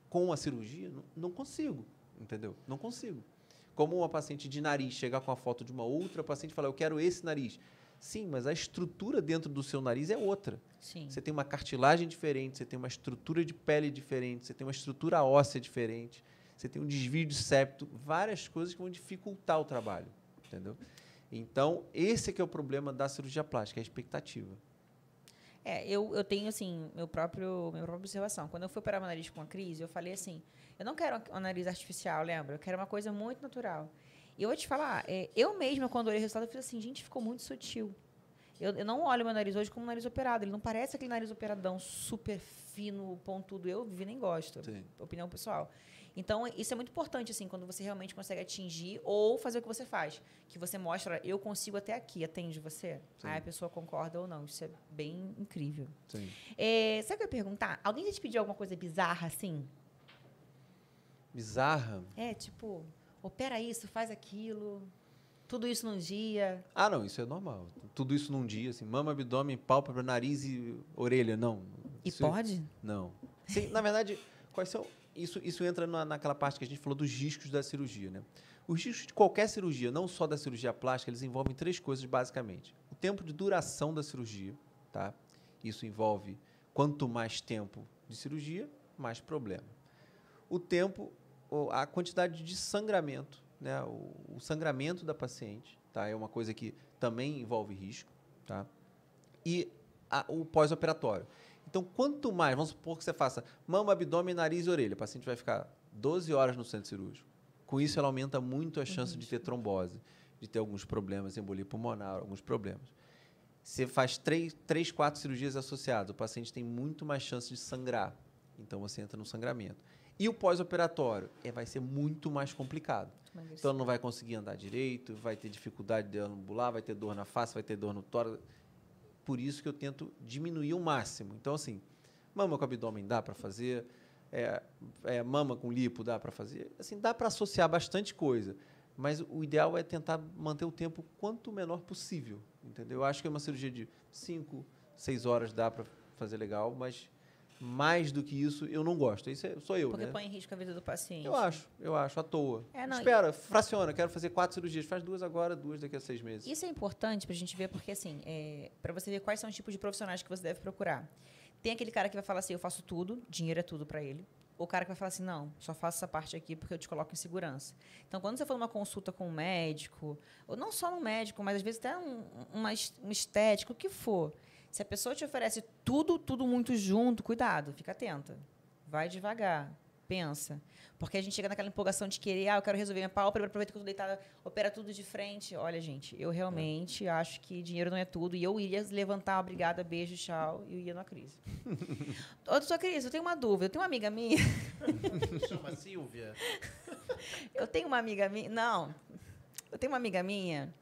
com a cirurgia, não, não consigo. Entendeu? Não consigo. Como uma paciente de nariz chegar com a foto de uma outra paciente e falar, eu quero esse nariz. Sim, mas a estrutura dentro do seu nariz é outra. Sim. Você tem uma cartilagem diferente, você tem uma estrutura de pele diferente, você tem uma estrutura óssea diferente, você tem um desvio de septo, várias coisas que vão dificultar o trabalho, entendeu? Então, esse é que é o problema da cirurgia plástica, é a expectativa. É, eu, eu tenho, assim, meu próprio, minha própria observação. Quando eu fui operar meu nariz com a crise, eu falei assim, eu não quero um nariz artificial, lembra? Eu quero uma coisa muito natural. E eu vou te falar, é, eu mesma, quando olhei o resultado, eu falei assim, gente, ficou muito sutil. Eu, eu não olho meu nariz hoje como um nariz operado. Ele não parece aquele nariz operadão super fino, pontudo. Eu, Vivi, nem gosto. Sim. Opinião pessoal. Então, isso é muito importante, assim, quando você realmente consegue atingir ou fazer o que você faz. Que você mostra, eu consigo até aqui, atende você. Sim. Aí a pessoa concorda ou não. Isso é bem incrível. Sim. É, sabe o que eu ia perguntar? Alguém já te pediu alguma coisa bizarra, assim? Bizarra? É, tipo, opera isso, faz aquilo, tudo isso num dia. Ah, não, isso é normal. Tudo isso num dia, assim, mama, abdômen, pálpebra, nariz e orelha, não. E Isso- pode? Não. Sim, na verdade, quais são. Isso, isso entra na, naquela parte que a gente falou dos riscos da cirurgia, né? Os riscos de qualquer cirurgia, não só da cirurgia plástica, eles envolvem três coisas basicamente. O tempo de duração da cirurgia, tá? Isso envolve quanto mais tempo de cirurgia, mais problema. O tempo, a quantidade de sangramento, né? O, o sangramento da paciente, tá? É uma coisa que também envolve risco, tá? E a- o pós-operatório. Então, quanto mais, vamos supor que você faça mama, abdômen, nariz e orelha, o paciente vai ficar 12 horas no centro cirúrgico. Com isso, ela aumenta muito a chance de ter trombose, de ter alguns problemas, embolia pulmonar, alguns problemas. Você faz três, três, quatro cirurgias associadas, o paciente tem muito mais chance de sangrar. Então, você entra no sangramento. E o pós-operatório é, vai ser muito mais complicado. Então, ela não vai conseguir andar direito, vai ter dificuldade de ambular, vai ter dor na face, vai ter dor no tórax. Por isso que eu tento diminuir o máximo. Então, assim, mama com abdômen dá para fazer, é, é, mama com lipo dá para fazer. Assim, dá para associar bastante coisa. Mas o ideal é tentar manter o tempo quanto menor possível. Entendeu? Eu acho que uma cirurgia de 5, 6 horas dá para fazer legal, mas mais do que isso eu não gosto. Isso é, sou eu, Porque né? põe em risco a vida do paciente. Eu acho, eu acho, à toa. É, não, Espera, fraciona, quero fazer quatro cirurgias, faz duas agora, duas daqui a seis meses. Isso é importante pra gente ver, porque assim, é, para você ver quais são os tipos de profissionais que você deve procurar. Tem aquele cara que vai falar assim, eu faço tudo, dinheiro é tudo pra ele. Ou o cara que vai falar assim, não, só faço essa parte aqui porque eu te coloco em segurança. Então, quando você for numa consulta com um médico, ou não só um médico, mas às vezes até um, uma, um estético, o que for. Se a pessoa te oferece tudo, tudo muito junto, cuidado, fica atenta. Vai devagar, pensa. Porque a gente chega naquela empolgação de querer, ah, eu quero resolver minha pálpebra, aproveita que eu tô deitada, opera tudo de frente. Olha, gente, eu realmente acho que dinheiro não é tudo. E eu iria levantar, obrigada, beijo, tchau, e eu ia na crise. Ô, doutor Cris, eu tenho uma dúvida. Eu tenho uma amiga minha. Chama Silvia. Eu tenho uma amiga minha. Não. Eu tenho uma amiga minha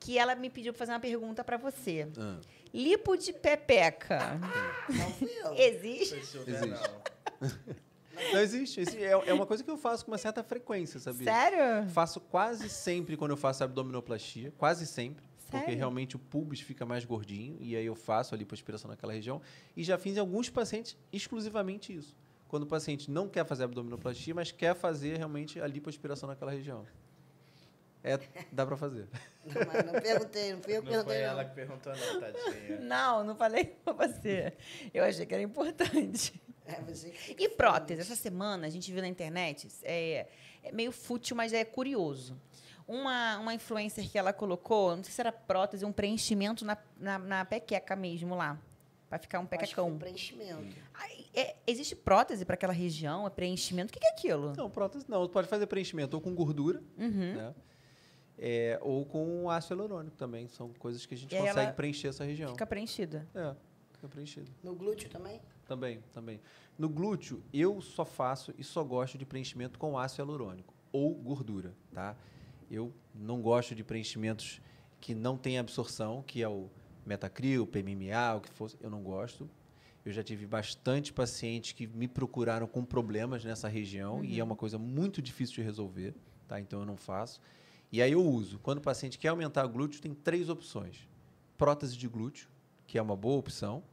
que ela me pediu para fazer uma pergunta para você. Ah, Lipo de pepeca. Não fui eu. Existe? Existe. não. Existe. existe. É, é uma coisa que eu faço com uma certa frequência, sabia? Sério? Faço quase sempre quando eu faço abdominoplastia, quase sempre. Porque Sério? realmente o pubis fica mais gordinho e aí eu faço a lipoaspiração naquela região. E já fiz em alguns pacientes exclusivamente isso. Quando o paciente não quer fazer abdominoplastia, mas quer fazer realmente a lipoaspiração naquela região. É, dá pra fazer. Não, mas não perguntei, não fui eu que Não foi perguntei, ela não. que perguntou, não, tadinha. Não, não falei pra você. Eu achei que era importante. É, você E prótese? Essa semana a gente viu na internet, é, é meio fútil, mas é curioso. Uma, uma influencer que ela colocou, não sei se era prótese, um preenchimento na, na, na pequeca mesmo lá. Pra ficar um Acho que foi pecacão. preenchimento. Ai, é- existe prótese para aquela região? É preenchimento? O que que é aquilo? Não, prótese não. Pode fazer preenchimento ou com gordura, Uhum. né? É, ou com ácido hialurônico também. São coisas que a gente E consegue ela preencher essa região. Fica preenchida. É, fica preenchido. No glúteo também? Também, também. No glúteo, eu só faço e só gosto de preenchimento com ácido hialurônico ou gordura, tá? Eu não gosto de preenchimentos que não têm absorção, que é o metacril, PMMA, o que fosse, eu não gosto. Eu já tive bastante pacientes que me procuraram com problemas nessa região e é uma coisa muito difícil de resolver, tá? Então eu não faço. E aí eu uso. Quando o paciente quer aumentar o glúteo, tem três opções: prótese de glúteo, que é uma boa opção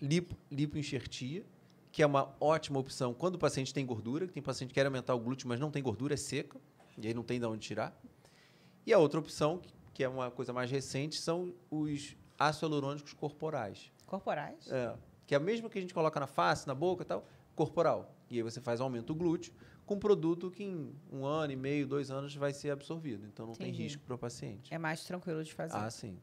lipo, lipoenxertia, que é uma ótima opção quando o paciente tem gordura, que tem paciente que quer aumentar o glúteo, mas não tem gordura, é seca, e aí não tem de onde tirar. E a outra opção, que- que é uma coisa mais recente, são os ácidos hialurônicos corporais. Corporais? É, que é a mesma que a gente coloca na face, na boca e tal, corporal. E aí você faz aumento do glúteo com um produto que em um ano e meio, dois anos vai ser absorvido. Então não tem Entendi. risco para o paciente. É mais tranquilo de fazer. Ah, sim.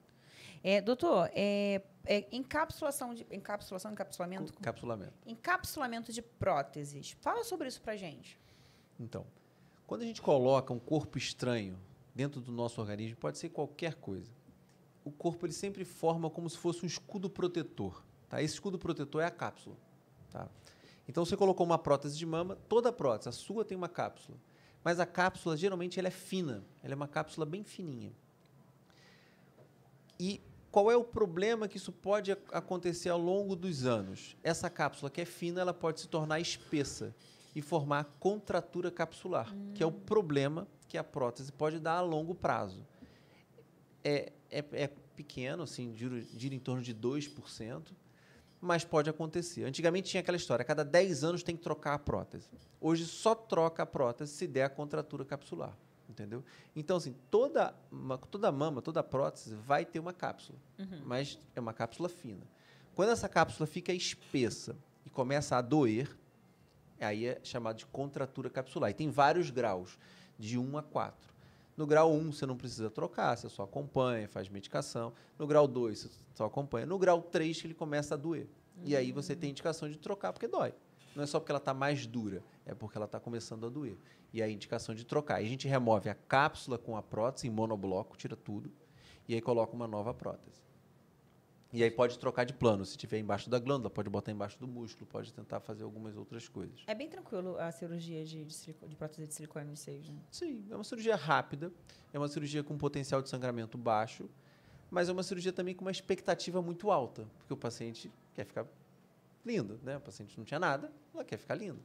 É, doutor, é, é, encapsulação de encapsulação, encapsulamento, Capsulamento. encapsulamento de próteses. Fala sobre isso pra gente. Então, quando a gente coloca um corpo estranho dentro do nosso organismo, pode ser qualquer coisa. O corpo ele sempre forma como se fosse um escudo protetor. Tá? Esse escudo protetor é a cápsula. Tá? Então, você colocou uma prótese de mama, toda prótese, a sua tem uma cápsula. Mas a cápsula, geralmente, ela é fina. Ela é uma cápsula bem fininha. E qual é o problema que isso pode ac- acontecer ao longo dos anos? Essa cápsula que é fina, ela pode se tornar espessa e formar contratura capsular, que é o problema que a prótese pode dar a longo prazo. É, é, é pequeno, assim, gira, gira em torno de 2%, mas pode acontecer. Antigamente tinha aquela história, a cada 10 anos tem que trocar a prótese. Hoje só troca a prótese se der a contratura capsular, entendeu? Então, assim, toda, toda mama, toda prótese vai ter uma cápsula, mas é uma cápsula fina. Quando essa cápsula fica espessa e começa a doer, aí é chamado de contratura capsular. E tem vários graus, de 1 a 4. No grau 1, você não precisa trocar, você só acompanha, faz medicação. No grau 2, você só acompanha. No grau 3, ele começa a doer. E aí você tem indicação de trocar porque dói. Não é só porque ela está mais dura, é porque ela está começando a doer. E aí a indicação de trocar. E a gente remove a cápsula com a prótese em monobloco, tira tudo, e aí coloca uma nova prótese. E aí pode trocar de plano. Se tiver embaixo da glândula, pode botar embaixo do músculo, pode tentar fazer algumas outras coisas. É bem tranquilo a cirurgia de, de, silico- de prótese de silicone nos seios, né? Sim, é uma cirurgia rápida, é uma cirurgia com potencial de sangramento baixo, mas é uma cirurgia também com uma expectativa muito alta, porque o paciente quer ficar lindo, né? O paciente não tinha nada, ela quer ficar linda.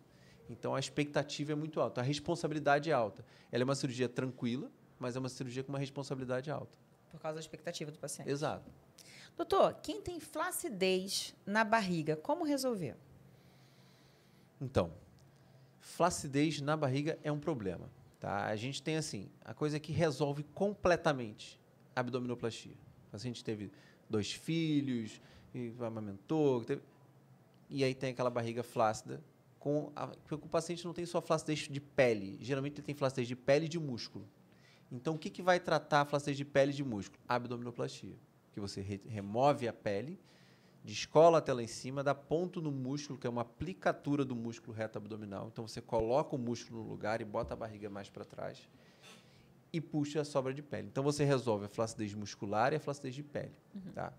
Então a expectativa é muito alta, a responsabilidade é alta. Ela é uma cirurgia tranquila, mas é uma cirurgia com uma responsabilidade alta. Por causa da expectativa do paciente. Exato. Doutor, quem tem flacidez na barriga, como resolver? Então, flacidez na barriga é um problema. Tá? A gente tem assim, a coisa que resolve completamente a abdominoplastia. O paciente teve dois filhos, e amamentou, teve- e aí tem aquela barriga flácida. Com a, porque o paciente não tem só flacidez de pele, geralmente ele tem flacidez de pele e de músculo. Então, o que, que vai tratar a flacidez de pele e de músculo? A abdominoplastia. Que você re- remove a pele, descola até lá em cima, dá ponto no músculo, que é uma aplicatura do músculo reto abdominal. Então você coloca o músculo no lugar e bota a barriga mais para trás e puxa a sobra de pele. Então você resolve a flacidez muscular e a flacidez de pele. Tá?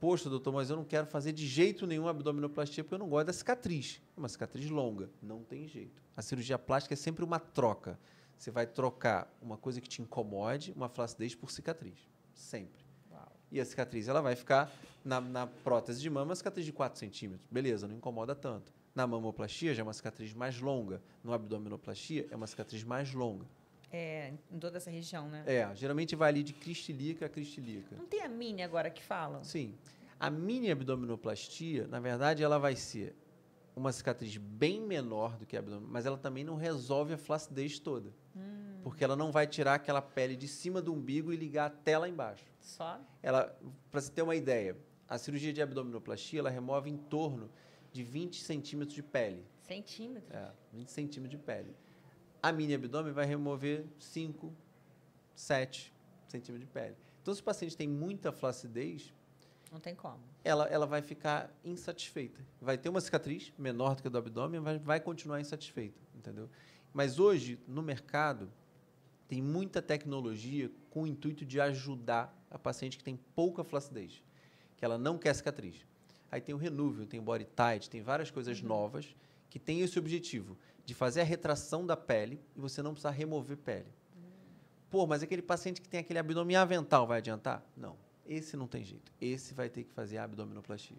Poxa, doutor, mas eu não quero fazer de jeito nenhum abdominoplastia porque eu não gosto da cicatriz. É uma cicatriz longa. Não tem jeito. A cirurgia plástica é sempre uma troca. Você vai trocar uma coisa que te incomode, uma flacidez por cicatriz. Sempre. E a cicatriz ela vai ficar na, na prótese de mama, uma cicatriz de 4 centímetros. Beleza, não incomoda tanto. Na mamoplastia já é uma cicatriz mais longa. No abdominoplastia é uma cicatriz mais longa. É, em toda essa região, né? É, geralmente vai ali de cristilíaca a cristilíaca. Não tem a mini agora que falam? Sim. A mini abdominoplastia, na verdade, ela vai ser uma cicatriz bem menor do que a abdominoplastia, mas ela também não resolve a flacidez toda. Porque ela não vai tirar aquela pele de cima do umbigo e ligar até lá embaixo. Só? Ela, para você ter uma ideia, a cirurgia de abdominoplastia, ela remove em torno de 20 centímetros de pele. Centímetros? É, 20 centímetros de pele. A mini abdômen vai remover 5, 7 centímetros de pele. Então, se o paciente tem muita flacidez, Não tem como. ela, ela vai ficar insatisfeita. Vai ter uma cicatriz menor do que a do abdômen, vai, vai continuar insatisfeita, entendeu? Mas hoje, no mercado, tem muita tecnologia com o intuito de ajudar a paciente que tem pouca flacidez, que ela não quer cicatriz. Aí tem o Renúvel, tem o Body Tight, tem várias coisas novas que têm esse objetivo de fazer a retração da pele e você não precisar remover pele. Pô, mas aquele paciente que tem aquele abdômen avental vai adiantar? Não. Esse não tem jeito. Esse vai ter que fazer a abdominoplastia.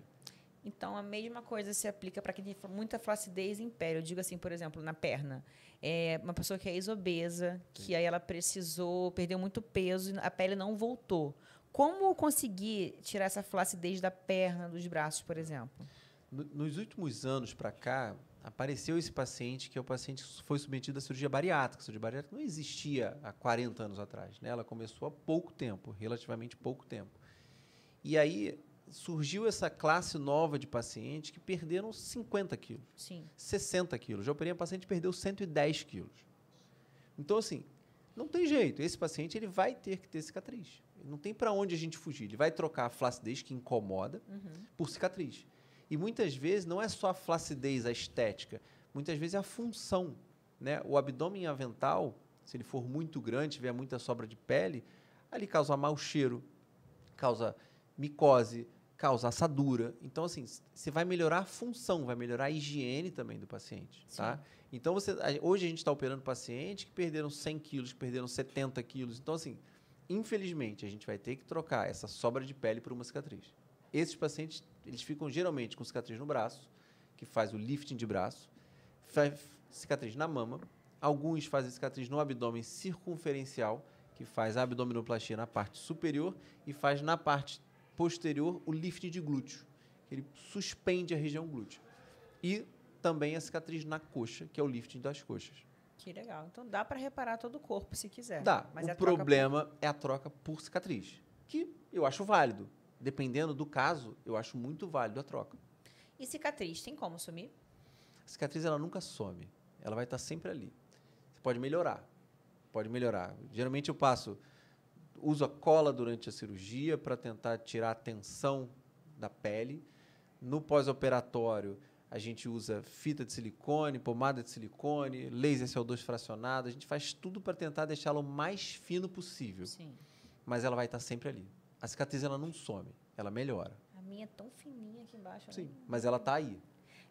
Então, a mesma coisa se aplica para quem tem muita flacidez em pele. Eu digo assim, por exemplo, na perna. É uma pessoa que é ex-obesa, que aí ela precisou, perdeu muito peso e a pele não voltou. Como conseguir tirar essa flacidez da perna, dos braços, por exemplo? No- Nos últimos anos para cá, apareceu esse paciente que é o paciente que foi submetido à cirurgia bariátrica. A cirurgia bariátrica não existia há 40 anos atrás. Né? Ela começou há pouco tempo, relativamente pouco tempo. E aí surgiu essa classe nova de pacientes que perderam 50 quilos, Sim. 60 quilos. Já operei um paciente que perdeu 110 quilos. Então, assim, não tem jeito. Esse paciente ele vai ter que ter cicatriz. Não tem para onde a gente fugir. Ele vai trocar a flacidez que incomoda por cicatriz. E muitas vezes não é só a flacidez, a estética. Muitas vezes é a função. Né? O abdômen avental, se ele for muito grande, tiver muita sobra de pele, ali causa mau cheiro, causa micose, causa assadura. Então, assim, você vai melhorar a função, vai melhorar a higiene também do paciente. Tá? Então, você, hoje a gente está operando pacientes que perderam 100 quilos, que perderam 70 quilos. Então, assim, infelizmente, a gente vai ter que trocar essa sobra de pele por uma cicatriz. Esses pacientes, eles ficam geralmente com cicatriz no braço, que faz o lifting de braço, faz cicatriz na mama, alguns fazem cicatriz no abdômen circunferencial, que faz a abdominoplastia na parte superior e faz na parte posterior o lifting de glúteo, que ele suspende a região glútea. E também a cicatriz na coxa, que é o lifting das coxas. Que legal. Então dá para reparar todo o corpo se quiser. Dá. Mas o é problema é a troca por cicatriz, que eu acho válido. Dependendo do caso, eu acho muito válido a troca. por- E cicatriz, tem como sumir? A cicatriz ela nunca some, ela vai estar sempre ali. Você pode melhorar, pode melhorar. Geralmente eu passo, uso a cola durante a cirurgia para tentar tirar a tensão da pele. No pós-operatório a gente usa fita de silicone, pomada de silicone, laser CO2 fracionado. A gente faz tudo para tentar deixá-lo o mais fino possível, Sim. mas ela vai estar sempre ali. A cicatriz ela não some, ela melhora. A minha é tão fininha aqui embaixo. Sim, mas ela está aí.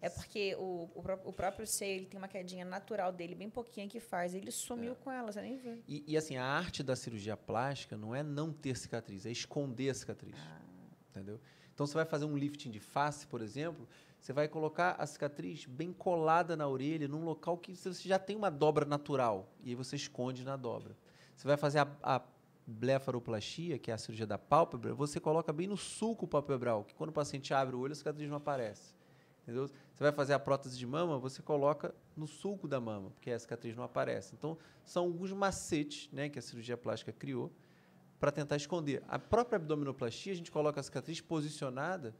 É porque o, o, o próprio seio ele tem uma quedinha natural dele, bem pouquinha que faz. Ele sumiu com ela, você nem vê. E, e, assim, a arte da cirurgia plástica não é não ter cicatriz, é esconder a cicatriz. Entendeu? Então, você vai fazer um lifting de face, por exemplo, você vai colocar a cicatriz bem colada na orelha, num local que você já tem uma dobra natural, e aí você esconde na dobra. Você vai fazer a, a blefaroplastia, que é a cirurgia da pálpebra, você coloca bem no sulco palpebral, que quando o paciente abre o olho, a cicatriz não aparece. Entendeu? Você vai fazer a prótese de mama, você coloca no sulco da mama, porque a cicatriz não aparece. Então, são alguns macetes né, que a cirurgia plástica criou para tentar esconder. A própria abdominoplastia, a gente coloca a cicatriz posicionada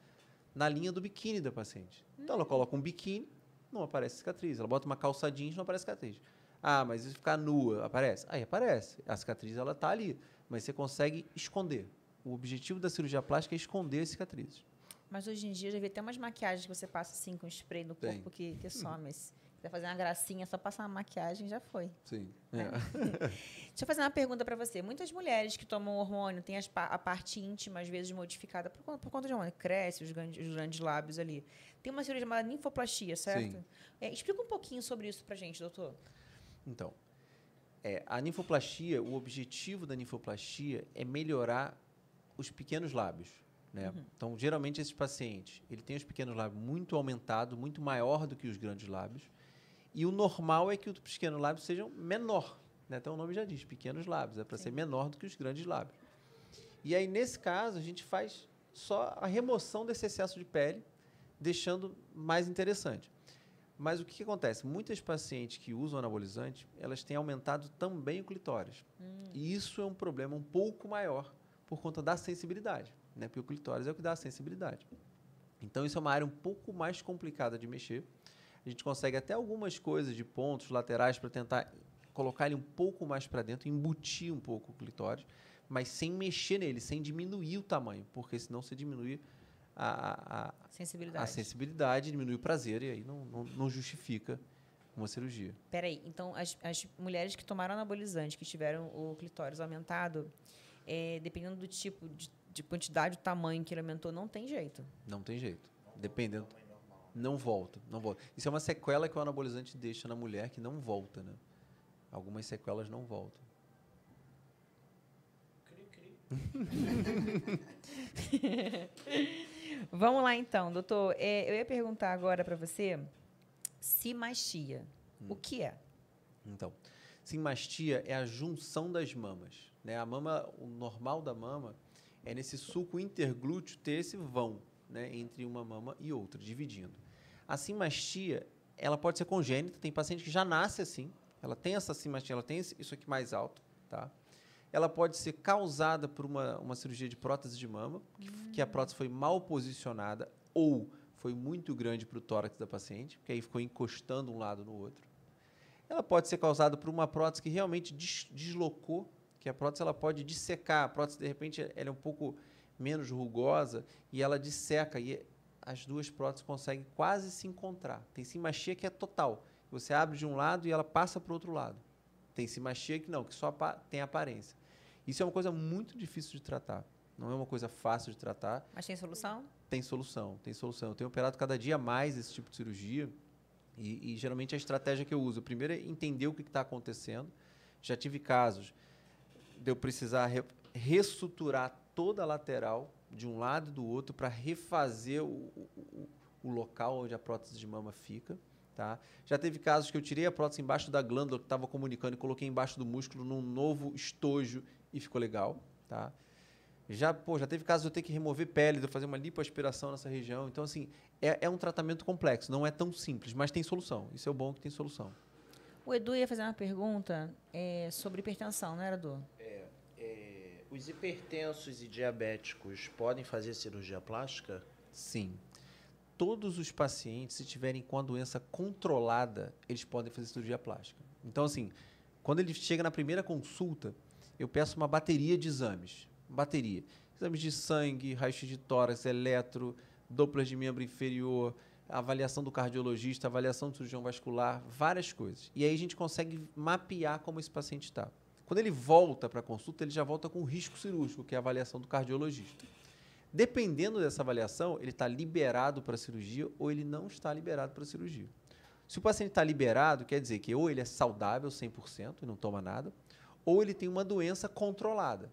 na linha do biquíni da paciente. Então, ela coloca um biquíni, não aparece cicatriz. Ela bota uma calça jeans, não aparece cicatriz. Ah, mas se ficar nua, aparece? Aí aparece. A cicatriz, ela está ali, mas você consegue esconder. O objetivo da cirurgia plástica é esconder as cicatrizes. Mas hoje em dia já vi até umas maquiagens que você passa assim com spray no Tem. corpo que, que some. Se quiser fazer uma gracinha, só passar uma maquiagem já foi. Sim. Deixa eu fazer uma pergunta para você. Muitas mulheres que tomam hormônio têm as a parte íntima, às vezes, modificada por, conta- por conta de hormônio. Cresce os grandes, os grandes lábios ali. Tem uma cirurgia chamada ninfoplastia, certo? Sim. É, explica um pouquinho sobre isso pra gente, doutor. Então, é, a ninfoplastia, o objetivo da ninfoplastia é melhorar os pequenos lábios. Né? Então, geralmente, esses pacientes, ele tem os pequenos lábios muito aumentados, muito maior do que os grandes lábios. E o normal é que os pequenos lábios sejam menor. Né? Então, o nome já diz, pequenos lábios. É para ser menor do que os grandes lábios. E aí, nesse caso, a gente faz só a remoção desse excesso de pele, deixando mais interessante. Mas o que, que acontece? Muitas pacientes que usam anabolizante, elas têm aumentado também o clitóris. E isso é um problema um pouco maior por conta da sensibilidade, né? Porque o clitóris é o que dá a sensibilidade. Então isso é uma área um pouco mais complicada de mexer. A gente consegue até algumas coisas de pontos laterais para tentar colocar ele um pouco mais para dentro, embutir um pouco o clitóris, mas sem mexer nele, sem diminuir o tamanho, porque senão você diminui a, a, Sensibilidade. a sensibilidade, diminui o prazer e aí não, não, não justifica uma cirurgia. Peraí, então as, as mulheres que tomaram anabolizante, que tiveram o clitóris aumentado, é, dependendo do tipo de, de quantidade, do tamanho que ele aumentou, não tem jeito. Não tem jeito. Dependendo. Não volta, não volta. Isso é uma sequela que o anabolizante deixa na mulher que não volta, né? Algumas sequelas não voltam. Vamos lá então, doutor. É, eu ia perguntar agora para você simastia. O que é? Então, simastia é a junção das mamas. Né? A mama, o normal da mama é nesse suco interglúteo ter esse vão né? entre uma mama e outra, dividindo. A simastia, ela pode ser congênita, tem paciente que já nasce assim, ela tem essa simastia, ela tem isso aqui mais alto, tá? Ela pode ser causada por uma, uma cirurgia de prótese de mama, que, que a prótese foi mal posicionada ou foi muito grande para o tórax da paciente, porque aí ficou encostando um lado no outro. Ela pode ser causada por uma prótese que realmente des- deslocou, que a prótese ela pode dissecar. A prótese, de repente, ela é um pouco menos rugosa e ela disseca. E as duas próteses conseguem quase se encontrar. Tem simastia que é total. Você abre de um lado e ela passa para o outro lado. Tem simastia que não, que só tem aparência. Isso é uma coisa muito difícil de tratar. Não é uma coisa fácil de tratar Mas tem solução? tem solução, tem solução. Eu tenho operado cada dia mais esse tipo de cirurgia e, e geralmente a estratégia que eu uso, primeiro é entender o que está acontecendo. Já tive casos de eu precisar re, ressuturar toda a lateral de um lado e do outro para refazer o, o, o- o local onde a prótese de mama fica. Tá? Já teve casos que eu tirei a prótese embaixo da glândula que estava comunicando e coloquei embaixo do músculo num novo estojo e ficou legal. Tá? Já, pô, já teve casos de eu ter que remover pele, de eu fazer uma lipoaspiração nessa região. Então, assim, é, é um tratamento complexo, não é tão simples, mas tem solução. Isso é o bom que tem solução. O Edu ia fazer uma pergunta é, sobre hipertensão, não era, Edu? Os hipertensos e diabéticos podem fazer cirurgia plástica? Sim. Todos os pacientes, se tiverem com a doença controlada, eles podem fazer cirurgia plástica. Então, assim, quando ele chega na primeira consulta, eu peço uma bateria de exames. Bateria. Exames de sangue, raio-x de tórax, eletro, Doppler de membro inferior, avaliação do cardiologista, avaliação do cirurgião vascular, várias coisas. E aí a gente consegue mapear como esse paciente está. Quando ele volta para a consulta, ele já volta com risco cirúrgico, que é a avaliação do cardiologista. Dependendo dessa avaliação, ele está liberado para a cirurgia ou ele não está liberado para a cirurgia. Se o paciente está liberado, quer dizer que ou ele é saudável 100% e não toma nada, ou ele tem uma doença controlada.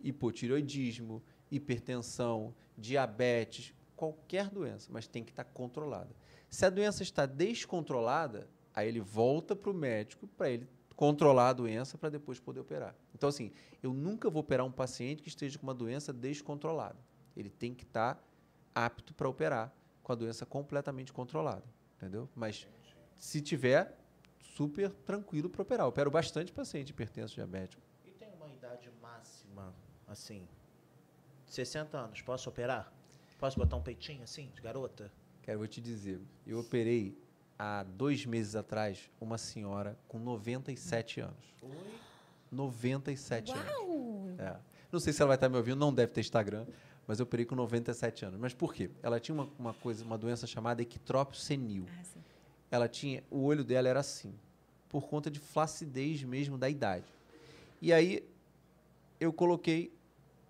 Hipotireoidismo, hipertensão, diabetes, qualquer doença, mas tem que estar controlada. Se a doença está descontrolada, aí ele volta para o médico para ele controlar a doença para depois poder operar. Então, assim, eu nunca vou operar um paciente que esteja com uma doença descontrolada. Ele tem que estar apto para operar com a doença completamente controlada, entendeu? Mas se tiver, super tranquilo para operar. Eu opero bastante paciente hipertenso diabético. E tem uma idade máxima, assim, 60 anos, posso operar? Posso botar um peitinho assim, de garota? Cara, eu vou te dizer, eu operei há dois meses atrás uma senhora com 97 anos. Oi? 97 anos. Uau! É. Não sei se ela vai estar me ouvindo, não deve ter Instagram, mas eu operei com 97 anos. Mas por quê? Ela tinha uma, uma coisa, uma doença chamada equitrópio senil. Ah. Ela tinha, o olho dela era assim, por conta de flacidez mesmo da idade. E aí eu coloquei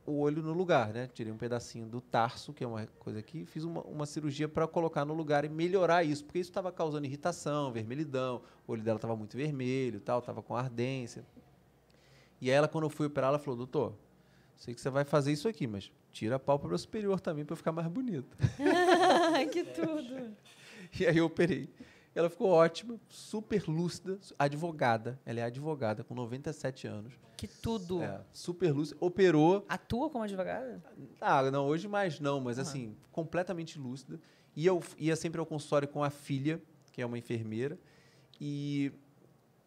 o olho no lugar, né? Tirei um pedacinho do tarso, que é uma coisa aqui, fiz uma, uma cirurgia para colocar no lugar e melhorar isso, porque isso estava causando irritação, vermelhidão, o olho dela estava muito vermelho, tal, estava com ardência. E aí ela, quando eu fui operar, ela falou, doutor, sei que você vai fazer isso aqui, mas tira a pálpebra superior também para eu ficar mais bonita. que tudo! E aí eu operei. Ela ficou ótima, super lúcida, advogada. Ela é advogada com 97 anos. Que tudo! É, super lúcida. Operou. Atua como advogada? Ah, não, hoje mais não, mas Aham. assim, completamente lúcida. E eu ia sempre ao consultório com a filha, que é uma enfermeira, e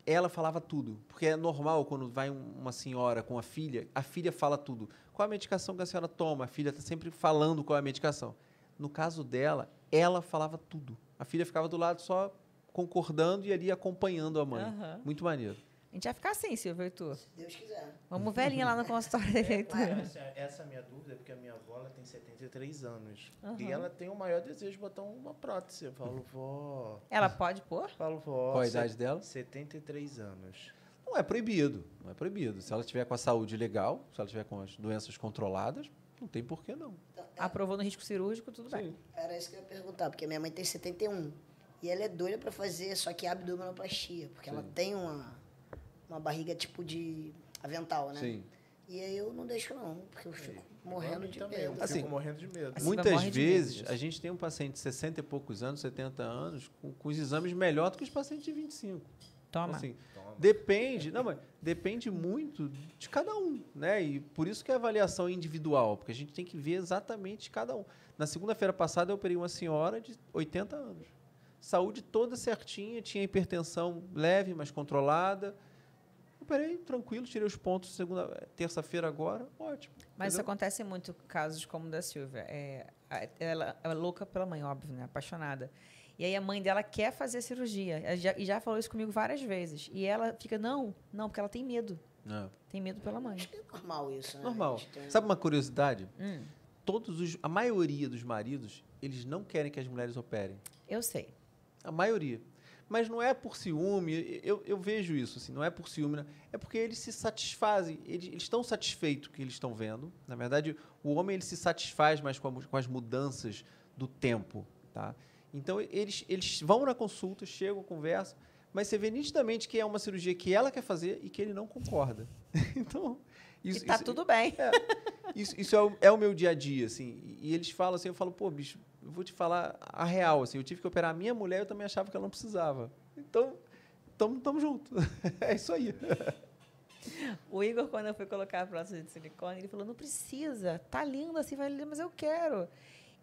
ela falava tudo. Porque é normal quando vai um- uma senhora com a filha, a filha fala tudo. Qual a medicação que a senhora toma? A filha está sempre falando qual é a medicação. No caso dela, ela falava tudo. A filha ficava do lado só concordando e ali acompanhando a mãe. Aham. Muito maneiro. A gente vai ficar assim, Silvio e tu. Se Deus quiser. Vamos velhinha lá no consultório da leitura. Assim, essa é a minha dúvida, porque a minha avó ela tem 73 anos. Aham. E ela tem o maior desejo de botar uma prótese. Eu falo, vó. Ela pode pôr? Falo, vó. Qual a idade dela? 73 anos. Não é proibido. Não é proibido. Se ela tiver com a saúde legal, se ela tiver com as doenças controladas, não tem por que não. Então, é, Aprovou no risco cirúrgico, tudo bem. Era isso que eu ia perguntar, porque minha mãe tem 71. E ela é doida pra fazer só que abdominoplastia, porque ela Sim. tem uma, uma barriga tipo de avental, né? Sim. E aí eu não deixo não, porque eu fico morrendo de também, medo. Eu Assim, fico morrendo de medo. Muitas vezes, medo a gente tem um paciente de 60 e poucos anos, 70 anos, com, com os exames melhor do que os pacientes de 25. Toma. Assim, Toma. Depende, não, mas depende muito de cada um, né? E por isso que a avaliação é individual, porque a gente tem que ver exatamente cada um. Na segunda-feira passada eu operei uma senhora de 80 anos. Saúde toda certinha, tinha hipertensão leve, mas controlada. Operei tranquilo, tirei os pontos segunda, terça-feira agora, ótimo. Mas isso entendeu? acontece muito casos como o da Silvia. É, ela é louca pela mãe, óbvio, né? Apaixonada. E aí a mãe dela quer fazer a cirurgia. Já- E já falou isso comigo várias vezes. E ela fica, não, não, porque ela tem medo. É. Tem medo pela mãe. Acho que é normal isso, né? Normal. Tem- Sabe uma curiosidade? Hum, Todos os, a maioria dos maridos, eles não querem que as mulheres operem. eu sei. A maioria. Mas não é por ciúme, eu, eu vejo isso, assim, não é por ciúme, né? é porque eles se satisfazem, eles, eles estão satisfeitos com o que eles estão vendo. Na verdade, o homem ele se satisfaz mais com, a com as mudanças do tempo, tá? Então, eles, eles vão na consulta, chegam, conversam, mas você vê nitidamente que é uma cirurgia que ela quer fazer e que ele não concorda. então, isso, e tá isso- tudo bem. isso, isso é, o, é o meu dia a dia, assim. E, eles falam assim, eu falo, pô, bicho, eu vou te falar a real, assim. Eu tive que operar a minha mulher, eu também achava que ela não precisava. Então, tamo, tamo junto. é isso aí. O Igor, quando eu fui colocar a prótese de silicone, ele falou: não precisa, tá lindo assim, vai mas eu quero.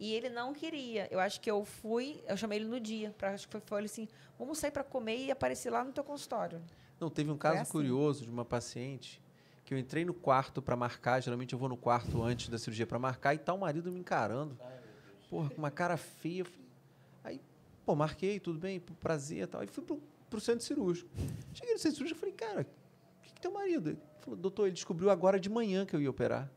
E ele não queria. Eu acho que eu fui, eu chamei ele no dia, pra, acho que foi, foi ele assim: vamos sair para comer e aparecer lá no teu consultório. Não, teve um caso assim. curioso de uma paciente que eu entrei no quarto para marcar. Geralmente eu vou no quarto antes da cirurgia para marcar e tá o marido me encarando. Porra, com uma cara feia. eu falei- Aí, pô, marquei, tudo bem, prazer e tal. Aí fui pro, pro centro cirúrgico. Cheguei no centro cirúrgico e falei, cara, o que, que teu marido? Ele falou, doutor, ele descobriu agora de manhã que eu ia operar.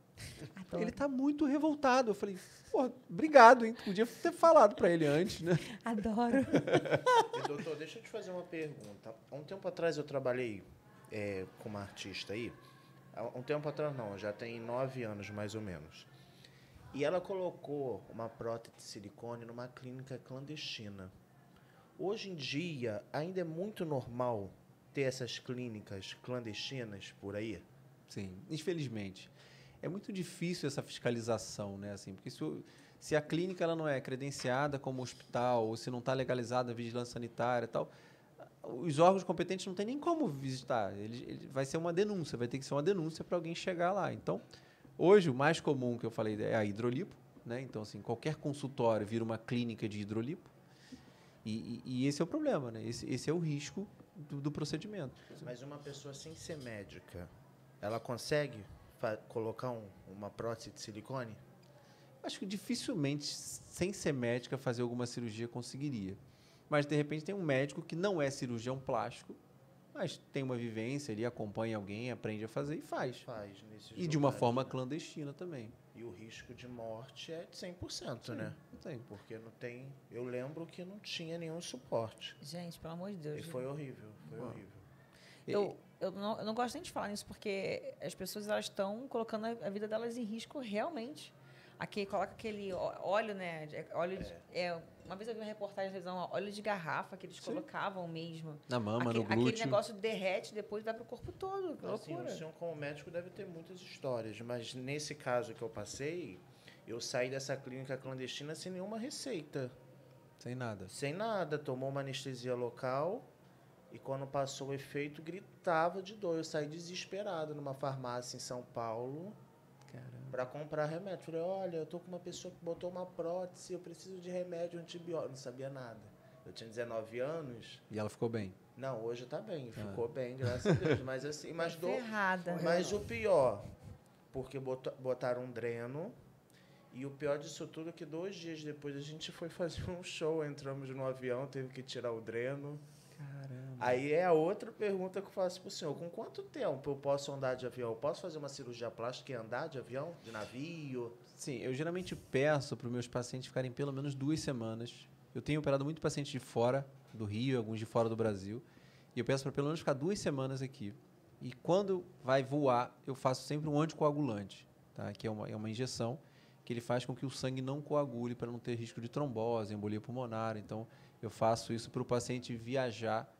Adoro. Ele tá muito revoltado. Eu falei, pô, obrigado, hein? Podia ter falado para ele antes, né? Adoro. E, doutor, deixa eu te fazer uma pergunta. Há um tempo atrás eu trabalhei é, com uma artista aí. Há um tempo atrás não, já tem nove anos mais ou menos. E ela colocou uma prótese de silicone numa clínica clandestina. Hoje em dia, ainda é muito normal ter essas clínicas clandestinas por aí? Sim, infelizmente. É muito difícil essa fiscalização, né? Assim, porque se, se a clínica ela não é credenciada como hospital, ou se não está legalizada a vigilância sanitária e tal, os órgãos competentes não tem nem como visitar. Ele, ele- vai ser uma denúncia, vai ter que ser uma denúncia para alguém chegar lá. Então, hoje o mais comum que eu falei é a hidrolipo, né? Então, assim, qualquer consultório vira uma clínica de hidrolipo. E, e- e esse é o problema, né? Esse, esse é o risco do, do procedimento. Mas uma pessoa sem ser médica, ela consegue colocar um- uma prótese de silicone? Acho que dificilmente, sem ser médica, fazer alguma cirurgia conseguiria. Mas, de repente, tem um médico que não é cirurgião plástico, mas tem uma vivência, ele acompanha alguém, aprende a fazer e faz. Faz nesses E de uma lugares, forma né? clandestina também. E o risco de morte é de 100%, né? Não tem. Porque não tem. Eu lembro que não tinha nenhum suporte. Gente, pelo amor de Deus. E foi horrível, foi Uau. horrível. Eu, eu, não, eu não gosto nem de falar nisso, porque as pessoas elas estão colocando a, a vida delas em risco realmente. Aqui coloca aquele óleo, né? de- Óleo de- é, uma vez eu vi uma reportagem na televisão, óleo de garrafa que eles colocavam mesmo. Na mama, Aque- no aquele glúteo. negócio derrete depois vai pro corpo todo. Que Assim, loucura. o senhor como médico deve ter muitas histórias, mas nesse caso que eu passei, eu saí dessa clínica clandestina sem nenhuma receita. Sem nada. Sem nada, tomou uma anestesia local e quando passou o efeito gritava de dor. Eu saí desesperado numa farmácia em São Paulo para comprar remédio. Falei, olha, eu tô com uma pessoa que botou uma prótese, eu preciso de remédio antibiótico. Não sabia nada. Eu tinha 19 anos. E ela ficou bem. Não, hoje tá bem, Ah. ficou bem, graças a Deus. Mas assim, mas do, Ferrada. mas o pior, porque bota- botaram um dreno. E o pior disso tudo é que dois dias depois a gente foi fazer um show, entramos no avião, teve que tirar o dreno. Caramba. Aí é a outra pergunta que eu faço pro senhor. Com quanto tempo eu posso andar de avião? Eu posso fazer uma cirurgia plástica e andar de avião? De navio? Sim, eu geralmente peço para os meus pacientes ficarem pelo menos duas semanas. Eu tenho operado muito paciente de fora do Rio, alguns de fora do Brasil. E eu peço para pelo menos ficar duas semanas aqui. E quando vai voar, eu faço sempre um anticoagulante, tá? que é uma, é uma injeção que ele faz com que o sangue não coagule para não ter risco de trombose, embolia pulmonar. Então, eu faço isso para o paciente viajar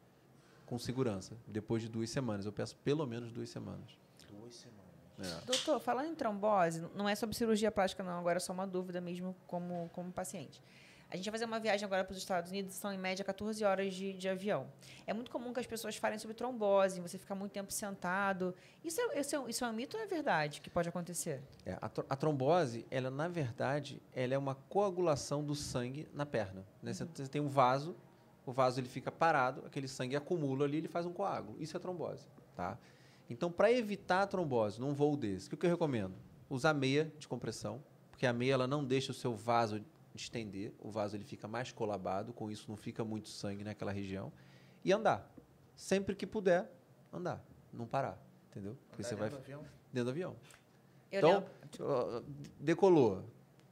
com segurança, depois de duas semanas. Eu peço pelo menos duas semanas. Duas semanas. É. Doutor, falando em trombose, não é sobre cirurgia plástica, não, agora é só uma dúvida mesmo como, como paciente. A gente vai fazer uma viagem agora para os Estados Unidos, são em média 14 horas de, de avião. É muito comum que as pessoas falem sobre trombose, você ficar muito tempo sentado. Isso é, isso é, isso é um mito ou é verdade que pode acontecer? É, a, tro- a trombose, ela na verdade, ela é uma coagulação do sangue na perna. né? Você, você tem um vaso, o vaso ele fica parado, aquele sangue acumula ali, ele faz um coágulo. Isso é trombose, tá? Então, para evitar a trombose num voo desse, o que, eu recomendo? Usar meia de compressão, porque a meia ela não deixa o seu vaso estender, o vaso ele fica mais colabado, com isso não fica muito sangue naquela região, e andar. Sempre que puder, andar, não parar, entendeu? Porque você vai Andar dentro do avião? dentro do avião. Eu então, decolou,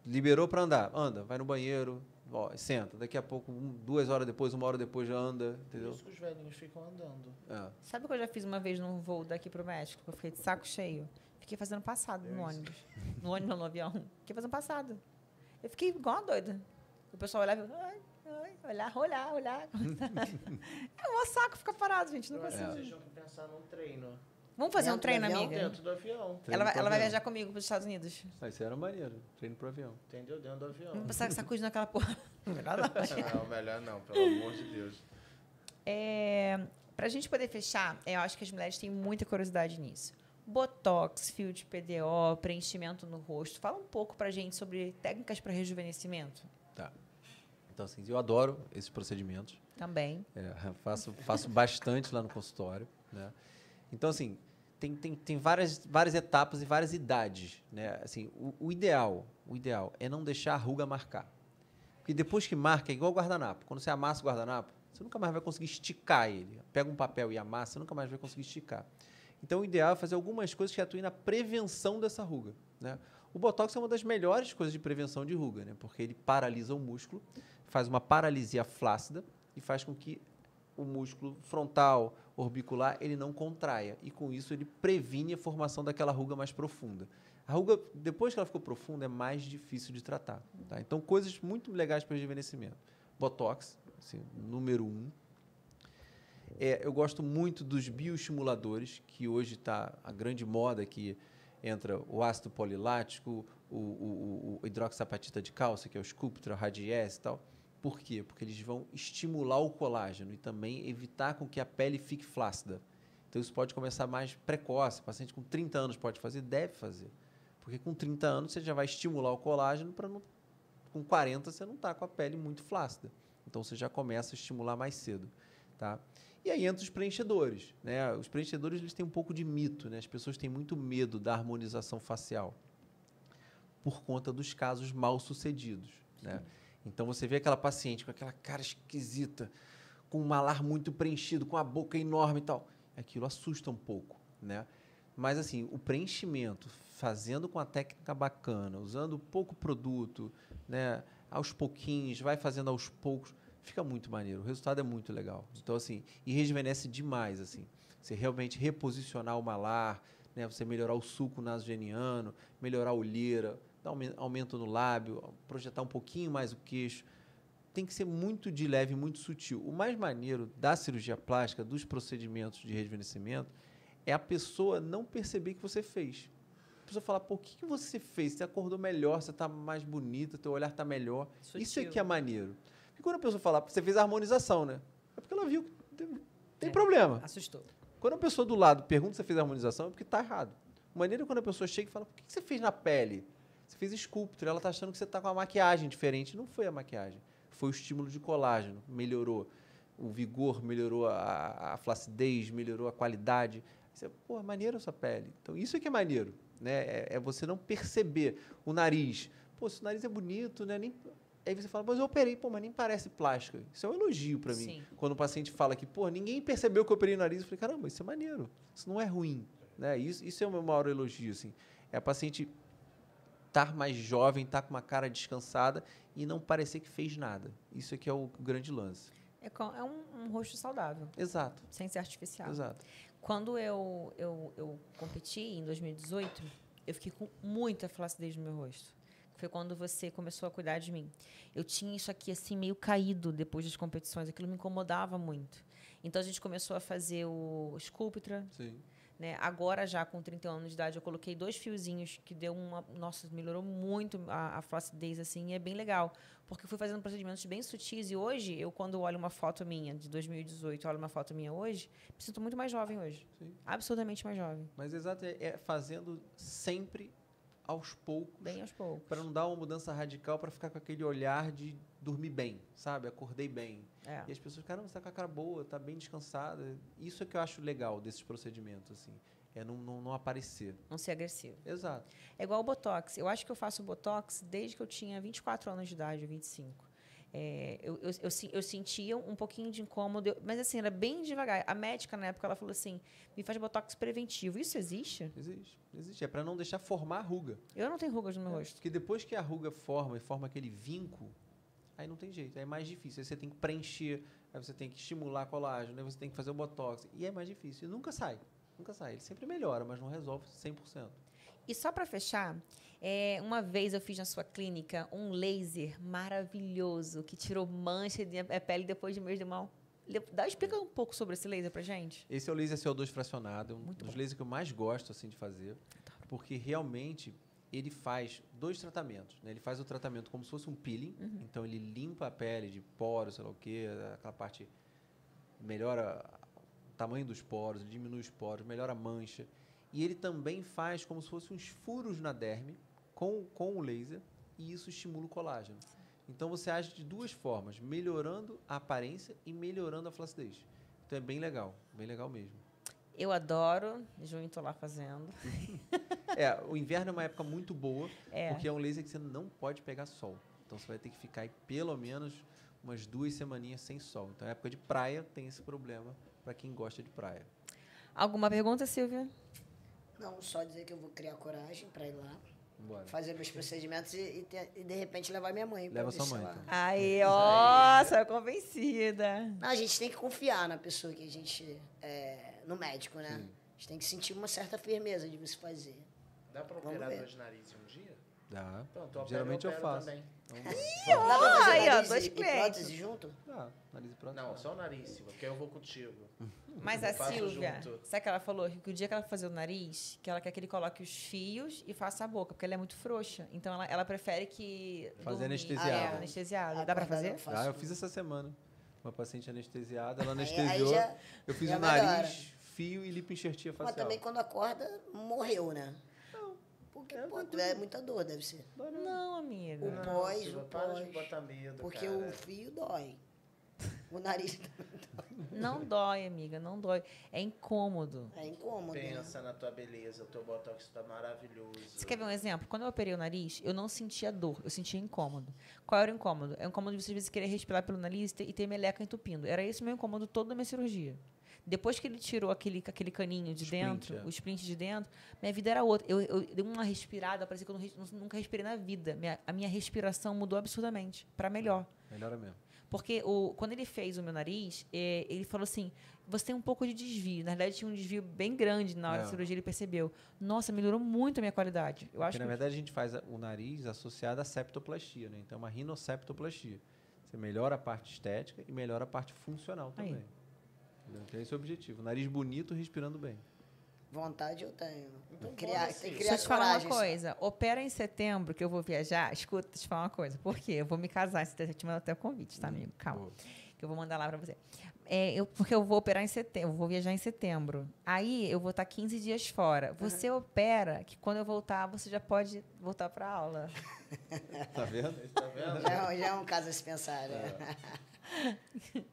liberou para andar, anda, vai no banheiro, ó, senta. Daqui a pouco, um- duas horas depois, uma hora depois já anda, Por entendeu? isso que os velhinhos ficam andando. É. Sabe o que eu já fiz uma vez num voo daqui para o México? Eu fiquei de saco cheio. Fiquei fazendo passado no ônibus. No ônibus, no avião. Fiquei fazendo passado. Eu fiquei igual uma doida. O pessoal olhava e ai, ai, olhar, olhar, olhar. é um saco ficar parado, gente. Não que consigo. vocês tinham que pensar num treino. Vamos fazer um Dentro do treino, avião? amiga? Dentro do avião. Treino Ela vai, ela viajar comigo para os Estados Unidos. Ah, isso era maneiro, treino pro avião. Entendeu? Dentro do avião. Vamos passar sacudindo aquela porra. Melhor não. Não, melhor não, pelo amor de Deus. É, para a gente poder fechar, eu acho que as mulheres têm muita curiosidade nisso. Botox, fio de PDO, preenchimento no rosto. Fala um pouco pra gente sobre técnicas para rejuvenescimento Tá. Então, assim, eu adoro esses procedimentos. também. É, faço, faço bastante lá no consultório. Né? Então, assim, tem, tem, tem várias, várias etapas e várias idades. Né? Assim, o, o ideal o ideal é não deixar a ruga marcar. Porque depois que marca, é igual guardanapo. Quando você amassa o guardanapo, você nunca mais vai conseguir esticar ele. Pega um papel e amassa, você nunca mais vai conseguir esticar. Então, o ideal é fazer algumas coisas que atuem na prevenção dessa ruga. Né? O Botox é uma das melhores coisas de prevenção de ruga, né? porque ele paralisa o músculo, faz uma paralisia flácida e faz com que o músculo frontal, orbicular, ele não contraia. E com isso ele previne a formação daquela ruga mais profunda. A ruga, depois que ela ficou profunda, é mais difícil de tratar. Tá? Então, coisas muito legais para rejuvenescimento. Botox, assim, número um. É, eu gosto muito dos bioestimuladores, que hoje está a grande moda que entra o ácido polilático, o, o, o, hidroxapatita de cálcio, que é o Sculptra, o Radies e tal. Por quê? Porque eles vão estimular o colágeno e também evitar com que a pele fique flácida. Então isso pode começar mais precoce. O paciente com 30 anos pode fazer, deve fazer. Porque com 30 anos você já vai estimular o colágeno para não com 40 você não está com a pele muito flácida. Então você já começa a estimular mais cedo, tá? E aí entra os preenchedores, né? Os preenchedores eles têm um pouco de mito, né? As pessoas têm muito medo da harmonização facial por conta dos casos mal sucedidos, né? Então você vê aquela paciente com aquela cara esquisita, com um malar muito preenchido, com a boca enorme e tal. Aquilo assusta um pouco, né? Mas assim, o preenchimento, fazendo com a técnica bacana, usando pouco produto, né? Aos pouquinhos, vai fazendo aos poucos, fica muito maneiro. O resultado é muito legal. Então assim, e rejuvenesce demais assim. Você realmente reposicionar o malar, né? Você melhorar o suco nasogeniano, melhorar a olheira, dar um aumento no lábio, projetar um pouquinho mais o queixo. Tem que ser muito de leve, muito sutil. O mais maneiro da cirurgia plástica, dos procedimentos de rejuvenescimento, é a pessoa não perceber que você fez. A pessoa falar, pô, o que, que você fez? Você acordou melhor, você está mais bonita, teu olhar está melhor. Isso é Sutil. que é maneiro. Porque quando a pessoa fala, você fez a harmonização, né? É porque ela viu que tem, tem É. problema. Assustou. Quando a pessoa do lado pergunta se você fez a harmonização, é porque está errado. O maneiro é quando a pessoa chega e fala, o que que você fez na pele? Você fez Sculpture, ela está achando que você está com uma maquiagem diferente. Não foi a maquiagem. foi o estímulo de colágeno. Melhorou o vigor, melhorou a, a flacidez, melhorou a qualidade. Você, pô, é maneiro a sua pele. Então, isso é que é maneiro. Né? É, é você não perceber o nariz. Pô, se o nariz é bonito, né? Nem... Aí você fala, mas eu operei, pô, mas nem parece plástica. Isso é um elogio para mim. Sim. Quando o paciente fala que, pô, ninguém percebeu que eu operei o nariz, eu falei, caramba, isso é maneiro. Isso não é ruim. Né? Isso, isso é o meu maior elogio, assim. É a paciente estar mais jovem, estar com uma cara descansada e não parecer que fez nada. Isso aqui é o grande lance. É, é um, um rosto saudável, Exato, sem ser artificial. exato. Quando eu, eu, eu competi em 2018, eu fiquei com muita flacidez no meu rosto. Foi quando você começou a cuidar de mim. Eu tinha isso aqui assim meio caído depois das competições, aquilo me incomodava muito. Então a gente começou a fazer o Sculptra, Sim. Né? Agora já com 31 anos de idade eu coloquei dois fiozinhos que deu uma, nossa, melhorou muito a, a flacidez assim, e é bem legal, porque eu fui fazendo procedimentos bem sutis e hoje eu quando olho uma foto minha de 2018, olho uma foto minha hoje, me sinto muito mais jovem hoje. Sim. Absurdamente mais jovem. Mas exato, é, é fazendo sempre aos poucos, Bem aos poucos. para não dar uma mudança radical, para ficar com aquele olhar de dormir bem, sabe? Acordei bem. É. E as pessoas, caramba, você tá com a cara boa, tá bem descansada. Isso é que eu acho legal desses procedimentos, assim. É não, não, não aparecer. Não ser agressivo. Exato. É igual o Botox. Eu acho que eu faço Botox desde que eu tinha 24 anos de idade, 25. É, eu, eu, eu, eu sentia um pouquinho de incômodo, mas assim, era bem devagar. A médica, na época, ela falou assim, me faz Botox preventivo. Isso existe? Existe. Existe. É para não deixar formar a ruga. Eu não tenho rugas no meu rosto. Porque depois que a ruga forma e forma aquele vinco, aí não tem jeito. Aí é mais difícil. Aí você tem que preencher, aí você tem que estimular colágeno, aí você tem que fazer o botox. E é mais difícil. E nunca sai. Nunca sai. Ele sempre melhora, mas não resolve 100%. E só para fechar, é, uma vez eu fiz na sua clínica um laser maravilhoso que tirou mancha de pele depois de mês de mal. Dá, explica um pouco sobre esse laser pra gente. Esse é o laser CO2 fracionado, é um Muito dos bom. lasers que eu mais gosto assim de fazer, porque realmente ele faz dois tratamentos. Né? Ele faz o tratamento como se fosse um peeling, Uhum. então ele limpa a pele de poros, sei lá o quê, aquela parte melhora o tamanho dos poros, diminui os poros, melhora a mancha. E ele também faz como se fossem uns furos na derme com, com o laser e isso estimula o colágeno. Então você age de duas formas, melhorando a aparência e melhorando a flacidez. Então é bem legal, bem legal mesmo. Eu adoro, junho tô lá fazendo. É, o inverno é uma época muito boa, É. porque é um laser que você não pode pegar sol. Então você vai ter que ficar aí pelo menos umas duas semaninhas sem sol. Então, época de praia tem esse problema para quem gosta de praia. Alguma pergunta, Silvia? Não, só dizer que eu vou criar coragem pra ir lá, Bora. fazer meus procedimentos e, e ter- e, de repente levar minha mãe. pra Leva sua mãe, então. Aí, ó, saiu convencida. Não, a gente tem que confiar na pessoa que a gente. é, no médico, né? Sim. A gente tem que sentir uma certa firmeza de você fazer. Dá pra Vamos operar ver. dois narizes um dia? Dá. Pronto, eu Geralmente eu opero faço. Também. Dá pra fazer aí, ó, dois e, clientes. prótese junto? Dá. Nariz e prótese. Não, só o nariz, porque eu vou contigo. Mas a Eu Silvia, junto. sabe o que ela falou? Que o dia que ela fazer o nariz, que ela quer que ele coloque os fios e faça a boca, porque ela é muito frouxa. Então ela, ela prefere que. Fazer anestesiado. Ah, é, anestesiado. Dá pra fazer? eu. Ah, eu fiz essa semana. Uma paciente anestesiada, ela Aí- anestesiou. aí já- eu fiz o nariz. Fio e lipoenxertia Mas facial. também quando acorda, morreu, né? Porque, é pô, é muita dor, deve ser. Não, amiga. O Não, pós, Silva, o para de pós. botar medo, Porque cara. o fio dói. O nariz Não dói, amiga, não dói. É incômodo. é incômodo. né? Pensa na tua beleza, o teu botox tá maravilhoso. Você quer ver um exemplo? Quando eu operei o nariz, eu não sentia dor, eu sentia incômodo. Qual era o incômodo? É o incômodo de você às vezes querer respirar pelo nariz e ter, e ter meleca entupindo. Era esse o meu incômodo toda a minha cirurgia. Depois que ele tirou aquele, aquele caninho de Splint, dentro, é. o splint de dentro, minha vida era outra. Eu, eu dei uma respirada, parecia que eu não nunca respirei na vida. Minha- a minha respiração mudou absurdamente, para melhor. Melhora mesmo. Porque o, quando ele fez o meu nariz, eh, ele falou assim: você tem um pouco de desvio. Na verdade, tinha um desvio bem grande na hora É. da cirurgia, ele percebeu. Nossa, melhorou muito a minha qualidade. Eu acho Porque, na que verdade, a gente faz o nariz associado à septoplastia, né? Então, é uma rinoceptoplastia. Você melhora a parte estética e melhora a parte funcional Aí. também. Entendeu? Então, esse é o objetivo. Nariz bonito, respirando bem. Vontade eu tenho. Tem Foda-se. criar, tem que Deixa criar eu te falar uma coisa. Opera em setembro, que eu vou viajar. Escuta, deixa eu te falar uma coisa. Por quê? Eu vou me casar em setembro. Eu te mando até o convite, tá, amigo? Calma. Boa. Que eu vou mandar lá pra você. É, eu, porque eu vou operar em setembro, eu vou viajar em setembro. Aí eu vou estar 15 dias fora. Você opera que quando eu voltar, você já pode voltar pra aula. Tá vendo? Tá vendo? Já, é- já é um caso a se pensar, né?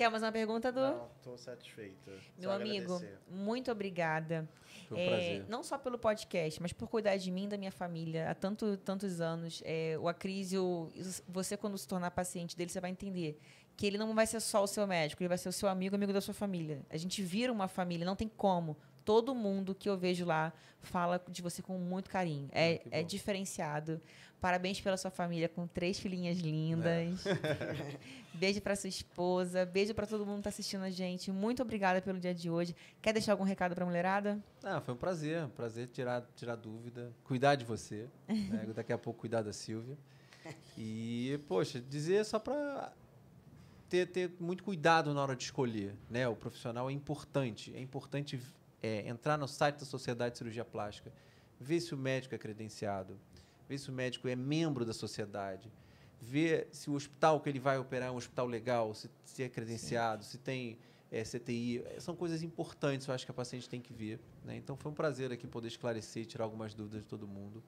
Quer mais uma pergunta do. Não, tô satisfeita. Meu Só amigo, agradecer. muito obrigada. Foi um É, prazer. não só pelo podcast, mas por cuidar de mim e da minha família há tanto, tantos anos. É, o Acrísio, isso- você quando se tornar paciente dele, você vai entender que ele não vai ser só o seu médico, ele vai ser o seu amigo, amigo da sua família. A gente vira uma família, não tem como. Todo mundo que eu vejo lá fala de você com muito carinho. É, Ah, é diferenciado. Parabéns pela sua família com três filhinhas lindas. Beijo para sua esposa. Beijo para todo mundo que está assistindo a gente. Muito obrigada pelo dia de hoje. Quer deixar algum recado para a mulherada? Ah, foi um prazer, um prazer tirar, tirar dúvida, cuidar de você, né? daqui a pouco cuidar da Silvia. E, poxa, dizer só para ter, ter muito cuidado na hora de escolher, né? O profissional é importante, é importante é, entrar no site da Sociedade de Cirurgia Plástica, ver se o médico é credenciado, ver se o médico é membro da sociedade, ver se o hospital que ele vai operar é um hospital legal, se, se é credenciado, se tem é, CTI. São coisas importantes, eu acho que a paciente tem que ver. Né? Então, foi um prazer aqui poder esclarecer e tirar algumas dúvidas de todo mundo.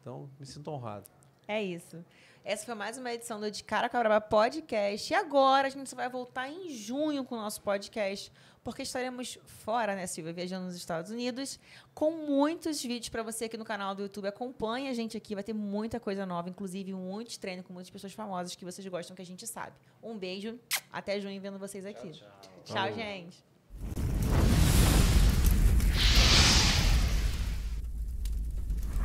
Então, me sinto honrado. É isso. Essa foi mais uma edição do De Cara com a Braba Podcast. E agora a gente só vai voltar em junho com o nosso podcast, porque estaremos fora, né, Silvia, viajando nos Estados Unidos, com muitos vídeos para você aqui no canal do YouTube. Acompanhe a gente aqui, vai ter muita coisa nova, inclusive muitos treinos com muitas pessoas famosas que vocês gostam, que a gente sabe. Um beijo, até junho vendo vocês aqui. Tchau, tchau. Tchau, gente.